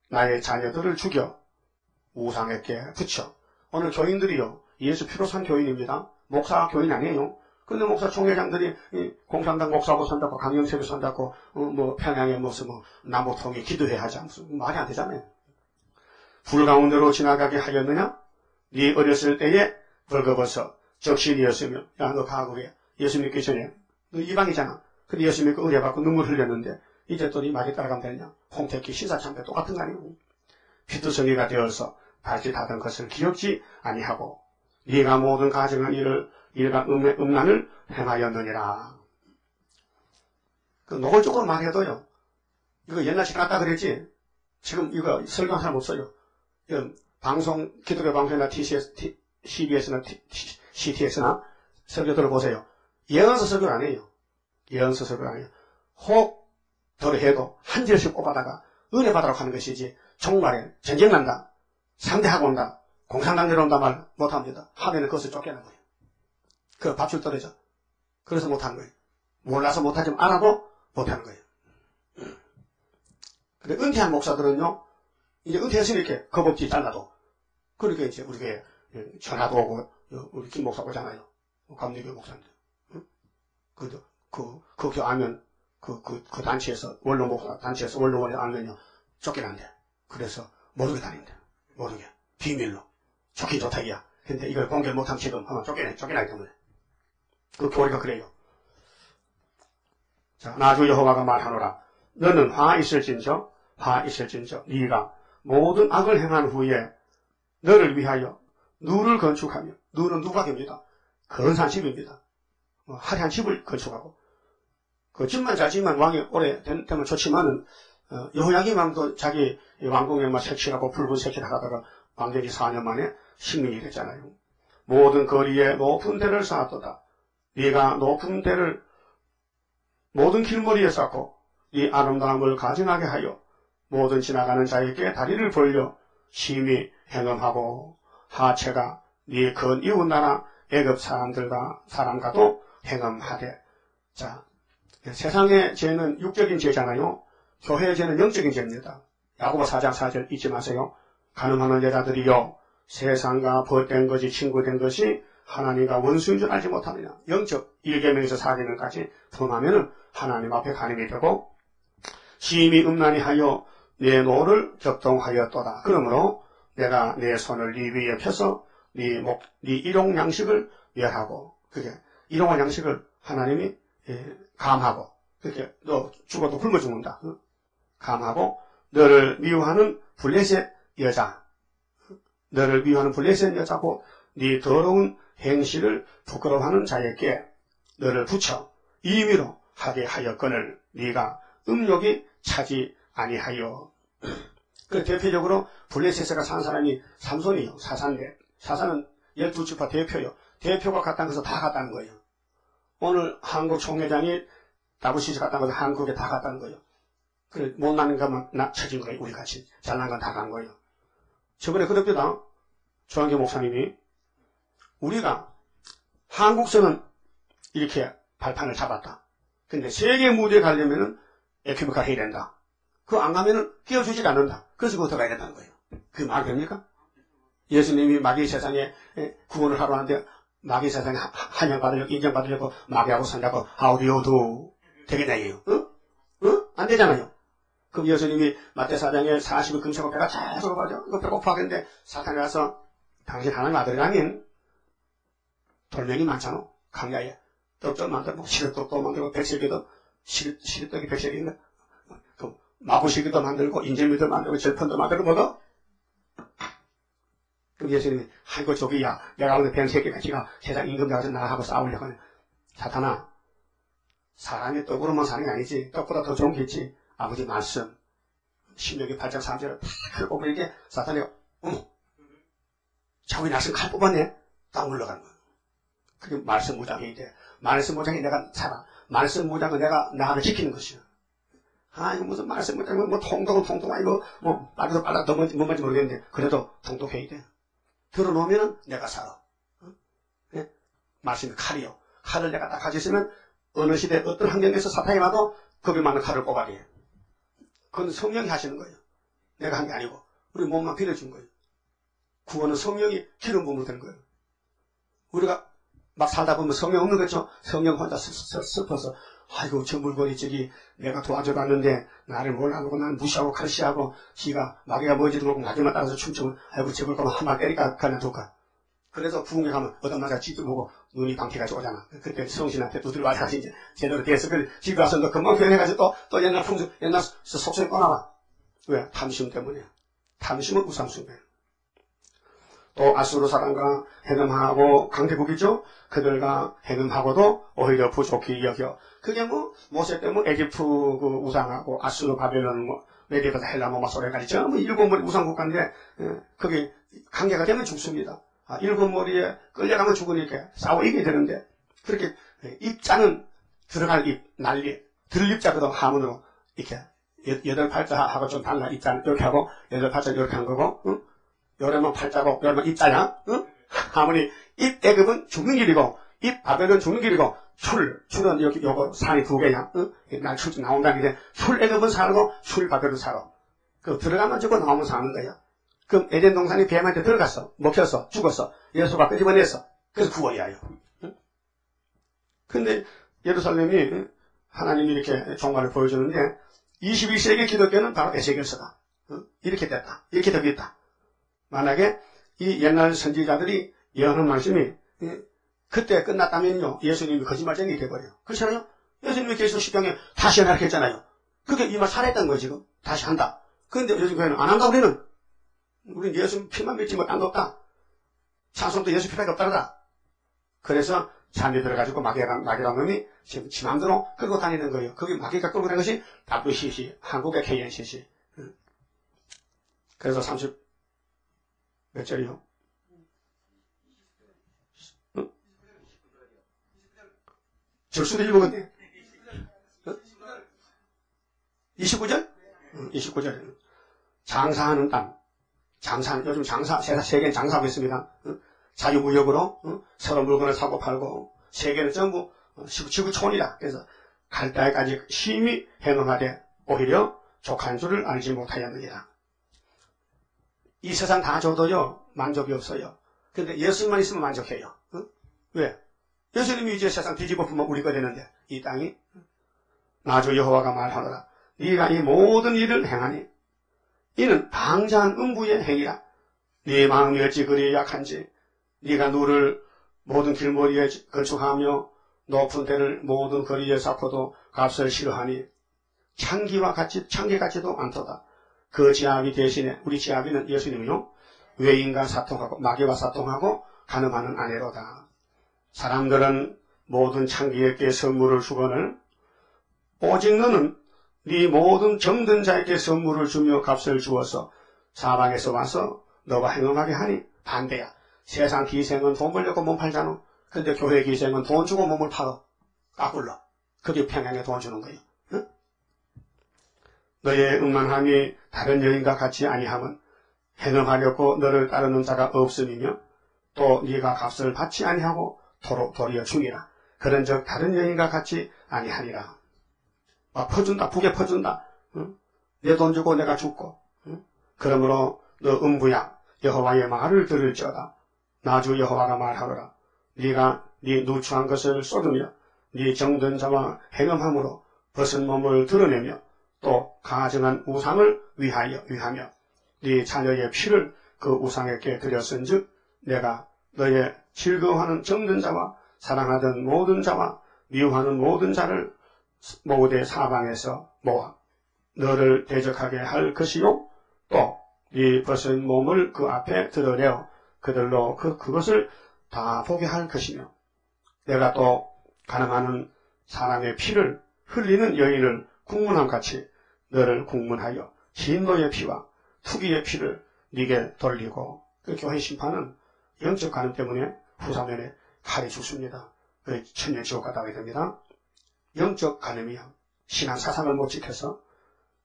나의 자녀들을 죽여 우상에게 붙여 오늘 교인들이요 예수 피로 산 교인입니다. 목사 교인 아니에요. 근데 목사 총회장들이 공산당 목사하고 산다고 강영세로 산다고 어, 뭐 평양에 무슨 뭐 남북통일 기도해 하지 무슨 말이 안 되잖아요. 불 가운데로 지나가게 하였느냐? 네 어렸을 때에 벌거벗어 적신이었으며 야 너 가구에 예수 믿기 전에 너 이방이잖아. 근데 예수 믿고 은혜받고 눈물 흘렸는데 이제 또네 말이 따라가면 되냐? 홍태기 신사참배 똑같은 거 아니고 피투성이가 되어서 발짓하던 것을 기억지 아니하고 네가 모든 가정의 일을 일과 음란을 행하였느니라. 그 노골적으로 말해도요. 이거 옛날 지났다 그랬지. 지금 이거 설교한 사람 없어요. 방송 기독교 방송이나 TCS, CBS나 CTS나 설교 들어보세요. 예언서 설교를 안 해요. 예언서 설교를 안 해요. 혹 덜해도 한 절씩 뽑아다가 은혜 받으라고 하는 것이지 정말에 전쟁 난다. 상대하고 온다. 공산당 내려온다 말 못합니다. 하면은 그것을 쫓겨난 거예요. 그 밥줄 떨어져. 그래서 못하는 거예요. 몰라서 못하지만 알아도 못하는 거예요. 근데 은퇴한 목사들은요, 이제 은퇴했으니까 겁없지 잘라도. 그러니까 이제 우리가 전화도 오고, 우리 김 목사 오잖아요. 감리교 목사인데. 그, 그, 그, 그 알면, 그, 그, 그 단체에서, 원로 목사, 단체에서 원로원에 알면요, 쫓겨난대. 그래서 모르게 다닌대. 모르게. 비밀로. 좋긴 좋다, 이야. 근데 이걸 공개를 못하면 지금 하면 쫓겨내, 쫓겨나기 때문에. 그 교리가 그래요. 자, 나주 여호와가 말하노라. 너는 화 있을진저, 화 있을진저, 네가 모든 악을 행한 후에 너를 위하여 누를 건축하며, 누는 누가 됩니다. 근산 집입니다. 뭐, 화려한 집을 건축하고, 그 집만 잘 지면 왕이 오래 되면 좋지만은, 어, 여호야기 왕도 자기 왕궁에 막 색칠하고 붉은 색칠 하다가 왕되기 4년 만에 식민이 됐잖아요. 모든 거리에 높은 데를 쌓았도다. 네가 높은 데를 모든 길머리에 쌓고 이 아름다움을 가증하게 하여 모든 지나가는 자에게 다리를 벌려 심히 행음하고 하체가 네근 이웃 나라 애급 사람들과 사람과도 행음하되 자 세상의 죄는 육적인 죄잖아요. 교회의 죄는 영적인 죄입니다. 야고보 4장 4절 잊지 마세요. 가늠하는 여자들이요 세상과 벗된 것이 친구된 것이 하나님과 원수인 줄 알지 못하느냐. 영적 1계명에서 4계명까지 통하면 하나님 앞에 간음이 되고 심히 음란히 하여 내 노를 격동하였도다. 그러므로 내가 내 손을 네 위에 펴서 네 목, 네 일용 양식을 멸하고 그게 일용할 양식을 하나님이 예, 감하고 그렇게 너 죽어도 굶어 죽는다. 감하고 너를 미워하는 블레셋 여자. 너를 미워하는 블레셋 여자고 네 더러운 행실을 부끄러워하는 자에게 너를 붙여 임의로 하게 하였거늘 네가 음욕이 차지 아니하여 그 대표적으로 블레셋에가 산 사람이 삼손이요 사산대 사산은 열두 지파 대표요 대표가 갔다는 것은 다 갔다는 거예요 오늘 한국 총회장이 다부시스 갔다는 것은 한국에 다 갔다는 거예요 그래, 못난 것만 나 쳐진 거예요, 우리 같이. 잘난 건 다 간 거예요. 저번에 그럽니다. 조한계 목사님이 우리가 한국서는 이렇게 발판을 잡았다. 근데 세계 무대에 가려면은 에피부카 해야 된다. 그거 안 가면은 끼워주질 않는다. 그래서 그거 들어가야 된다는 거예요. 그게 말이 됩니까? 예수님이 마귀 세상에 구원을 하러 하는데 마귀 세상에 한영받으려고 인정받으려고 마귀하고 산다고 하우디오도 되겠냐 이요 응? 응? 안 되잖아요. 그럼 예수님이 마태 사장에 40일 금식하고 배가 계속 가죠. 이거 배고파 하겠는데 사탄이 와서 당신 하나님 아들이라면 돌멩이 많잖아. 강야에 떡좀 만들고 시루떡도 만들고 백설기도 시루떡이 백설기인가? 그 마구시기도 만들고 인절미도 만들고 절편도 만들고 뭐도? 예수님이 아이고 저기 야 내가 오늘 뱀 새끼가 지가 세상 임금 잡아서 나하고 싸우려고 하네. 사탄아 사람이 떡으로만 사는 게 아니지. 떡보다 더 좋은 게 있지. 아버지 말씀. 신명기 8장 3절을 탁 보면 이게 사탄이 어머 자기 나선 칼 뽑았네. 딱 올라가는 거야. 그게 말씀 무장이 돼 말씀 무장이 내가 살아. 말씀 무장은 내가 나를 지키는 것이야 아, 이거 무슨 말씀 뭐 통통은 통통 아니고 뭐 빨라도 빨라 더 뭔지 모르겠는데 그래도 통통해야 돼 들어놓으면 내가 살아. 어? 네? 말씀이 칼이요. 칼을 내가 딱 가지고 있으면 어느 시대 어떤 환경에서 사탄이 와도 겁이 많은 칼을 뽑아게 해. 그건 성령이 하시는 거예요. 내가 한 게 아니고 우리 몸만 빌어준 거예요. 구원은 성령이 기름 부음으로 된 거예요. 우리가 막 살다 보면 성령 없는 거죠. 성령 혼자 슬퍼서 아이고 저 물건이 저기 내가 도와줘봤는데 나를 몰라보고 나는 무시하고 칼시하고 지가 마귀가 뭔지도 모르고 마귀만 따라서 춤추면 아이고 저 물건 한방 때리까? 가면 둘까? 그래서 부흥회 가면 어떤 남자 집도 보고 눈이 방패가지고 오잖아. 그때 성신한테 두드려 와서 이제 제대로 돼서 그 집에 와서 너 금방 변해가지고 또, 또 옛날 풍수 옛날 속성이 꺼나와. 왜? 탐심 때문에 탐심은 우상숭배 또 아수르 사람과 해금하고 강대국이죠 그들과 해금하고도 오히려 부족히 여겨 그게 뭐 모세 때문에 에기프트 그 우상하고 아수르 바벨론 뭐 메디가다 헬라 뭐 소레 가리 전부 일곱 머리 우상 국가인데 예, 그게 관계가 되면 죽습니다. 아, 일곱 머리에 끌려가면 죽으니까 싸워 이겨야 되는데 그렇게 예, 입자는 들어갈 입 난리 들 입자거든 하문으로 이렇게 여덟 팔자 하고 좀 달라 입자 이렇게 하고 여덟 팔자 이렇게 한 거고 응? 요래만 팔자고 요래만 입자야 응? 하문이 입 대급은 죽는 길이고 입 바벨은 죽는 길이고 술, 술은 여기 요거 산이 두 개야. 응? 날술 나온다는 게, 술 애급은 살고, 술 받으러 살아. 그 들어가면 죽고 나오면 사는 거야. 그럼 에덴 동산이 뱀한테 들어갔어. 먹혔어. 죽었어. 예수가 끄집어냈어. 그래서 구원이야요. 응? 근데 예루살렘이 하나님이 이렇게 종말을 보여주는데 22세기 기독교는 바로 에세겔서다. 응? 이렇게 됐다. 이렇게 되겠다. 만약에 이 옛날 선지자들이 예언한 말씀이 그때 끝났다면요. 예수님이 거짓말쟁이 돼버려요. 그렇잖아요? 예수님이 계속 십경에 다시 하라 했잖아요. 그게 이 말 살했던 거예요, 지금. 다시 한다. 그런데 요즘 교회는 안 한다, 우리는. 우리는 예수 피만 믿지 못한 거 없다. 찬송도 예수 피밖에 없다르다. 그래서 잠이 들어가지고 마귀가, 마귀가 놈이 지금 지 맘대로 끌고 다니는 거예요. 그게 마귀가 끌고 다니는 것이 WCC, 한국의 KNCC. 그래서 30, 몇 절이요? 절수도 읽어봤네. 어? 29절? 응, 29절. 장사하는 땅. 장사, 요즘 장사, 세계는 장사하고 있습니다. 응? 자유무역으로 응? 서로 물건을 사고 팔고 세계는 전부 지구촌이다. 그래서 갈 때까지 심히 행응하되 오히려 족한 줄을 알지 못하였느니라. 이 세상 다 줘도요 만족이 없어요. 근데 예수만 있으면 만족해요. 응? 왜? 예수님이 이제 세상 뒤집어 보면 우리가 되는데 이 땅이 나주 여호와가 말하노라 네가 이 모든 일을 행하니 이는 방자한 음부의 행위라 네 마음이 어찌 그리 약한지 네가 누를 모든 길머리에 건축하며 높은 데를 모든 거리에 쌓고도 값을 싫어하니 창기와 같이 창기 같지도 않도다. 그 지압이 대신에 우리 지압이는 예수님이요 외인과 사통하고 마귀와 사통하고 가늠하는 아내로다. 사람들은 모든 창기에게 선물을 주거늘 오직 너는 네 모든 정든 자에게 선물을 주며 값을 주어서 사방에서 와서 너가 행음하게 하니 반대야. 세상 기생은 돈 벌려고 몸 팔잖아. 근데 교회 기생은 돈 주고 몸을 팔어. 까불러. 그게 평양에 돈 주는 거예요. 응? 너의 음만함이 다른 여인과 같이 아니함은 해넘하려고 너를 따르는 자가 없음이며 또 네가 값을 받지 아니하고 도로 도리어 죽이라. 그런즉 다른 여인과 같이 아니하리라. 막 퍼준다, 북에 퍼준다. 응? 내돈 주고 내가 죽고. 응? 그러므로 너 음부야 여호와의 말을 들을지어다. 나주 여호와가 말하노라. 네가 네 누추한 것을 쏟으며 네 정든 자와 행음함으로 벗은 몸을 드러내며 또 가증한 우상을 위하여 위하며 네 자녀의 피를 그 우상에게 드렸은즉 내가 너의 즐거워하는 정든 자와 사랑하던 모든 자와 미워하는 모든 자를 모대 사방에서 모아 너를 대적하게 할 것이요. 또 네 벗은 몸을 그 앞에 드러내어 그들로 그, 그것을 다 보게 할 것이며 내가 또 가능하는 사람의 피를 흘리는 여인을 국문함 같이 너를 국문하여 진노의 피와 투기의 피를 네게 돌리고 그 교회 심판은 영적 가능 때문에 후사면에 칼이 죽습니다. 그 천년 지옥 가다게 됩니다. 영적 가늠이야. 신앙 사상을 못 지켜서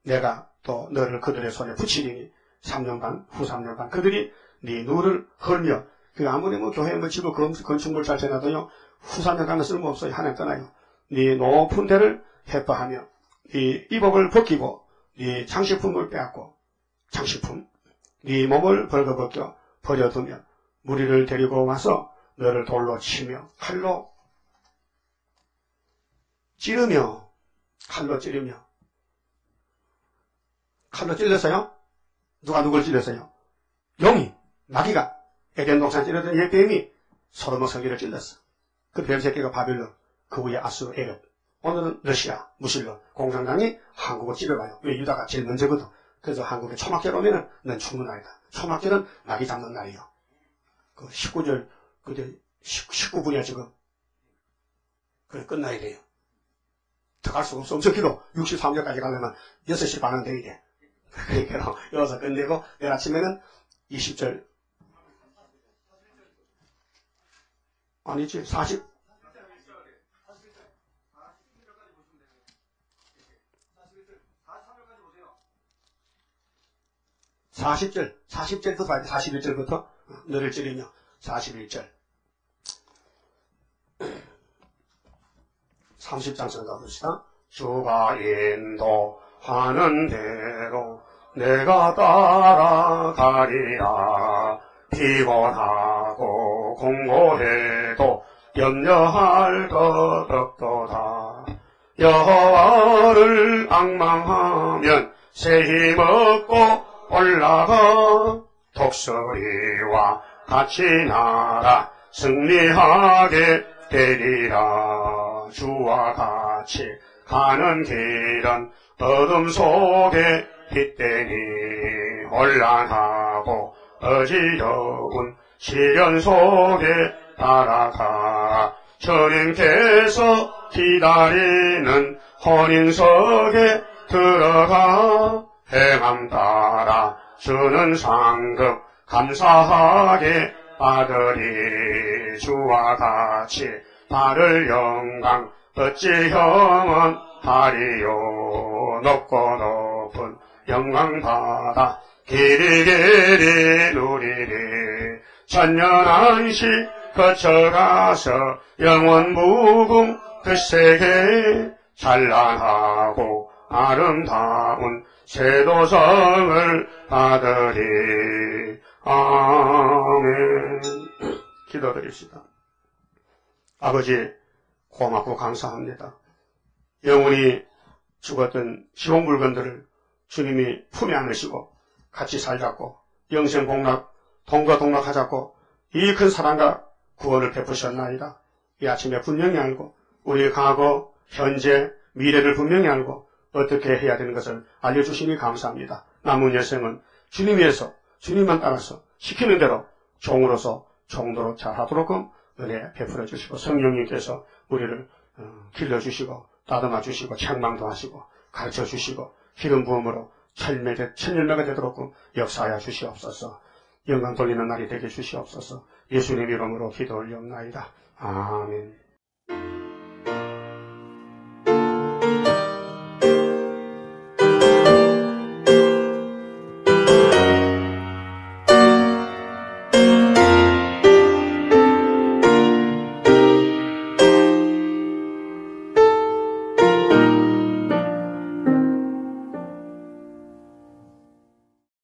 내가 또 너를 그들의 손에 붙이리니 3년 반, 후 3년 반 그들이 네 누를 헐며 그 아무리 뭐 교회 뭐 집을 건축물 잘 해놔도요 후 3년 가면 쓸모없어요. 하나님 떠나요. 네 높은 데를 해파하며 네 이복을 벗기고 네 장식품을 빼앗고 장식품 네 몸을 벌거벗겨 버려두며 무리를 데리고 와서 너를 돌로 치며 칼로 찌르며 칼로 찌르며 칼로 찔렸어요? 누가 누굴 찔렸어요? 용이 마귀가 에덴 동산 찔렀던 옛 뱀이 소로몬 성기를 찔렀어. 그 뱀새끼가 바빌론, 그 위에 아수르, 에럽. 오늘은 러시아, 무슬론, 공산당이 한국을 찌르봐요. 왜 유다가 제일 먼저거든. 그래서 한국에 초막절 오면은 넌 죽는 날이다. 초막절은 마귀 잡는 날이요. 그 19절, 그때 19분이야 지금. 그래 끝나야 돼요. 더 갈 수가 없어. 엄청 길어. 63절까지 가려면 6시 반은 돼야 돼. 그러니까 여기서 끝내고 내일 아침에는 20절 아니지 40 40절, 40절부터 봐야 돼. 41절부터 너를 찌르며 41절. 30장선 가봅시다. 주가 인도하는 대로 내가 따라가리라. 피곤하고 공고해도 염려할 것 없도다. 여호와를 악망하면 새 힘없고 올라가 독수리와 같이 날아 승리하게 되리라. 주와 같이 가는 길은 어둠 속에 빛되니 혼란하고 어지러운 시련 속에 따라가 주님께서 기다리는 혼인석에 들어가 행함 따라. 주는 상급 감사하게 받으리. 주와 같이 받을 영광 어찌 형은 하리요? 높고 높은 영광 받아 길이 길이 누리리 천년한시 거쳐가서 영원 무궁 그 세계 찬란하고 아름다운 세도성을 받으리. 아멘. 기도드립시다. 아버지, 고맙고 감사합니다. 영원히 죽었던 지옥 물건들을 주님이 품에 안으시고 같이 살자고 영생 복락, 동거 동락하자고 이 큰 사랑과 구원을 베푸셨나이다. 이 아침에 분명히 알고 우리 과거, 현재, 미래를 분명히 알고 어떻게 해야 되는 것을 알려주시니 감사합니다. 남은 여생은 주님 위해서 주님만 따라서 시키는 대로 종으로서 종도로 잘하도록 은혜 베풀어 주시고 성령님께서 우리를 어, 길러주시고 따듬어 주시고 책망도 하시고 가르쳐 주시고 기름 부음으로 천멸, 천열매가 되도록 역사하여 주시옵소서. 영광 돌리는 날이 되게 주시옵소서. 예수님 이름으로 기도 올리옵나이다. 아멘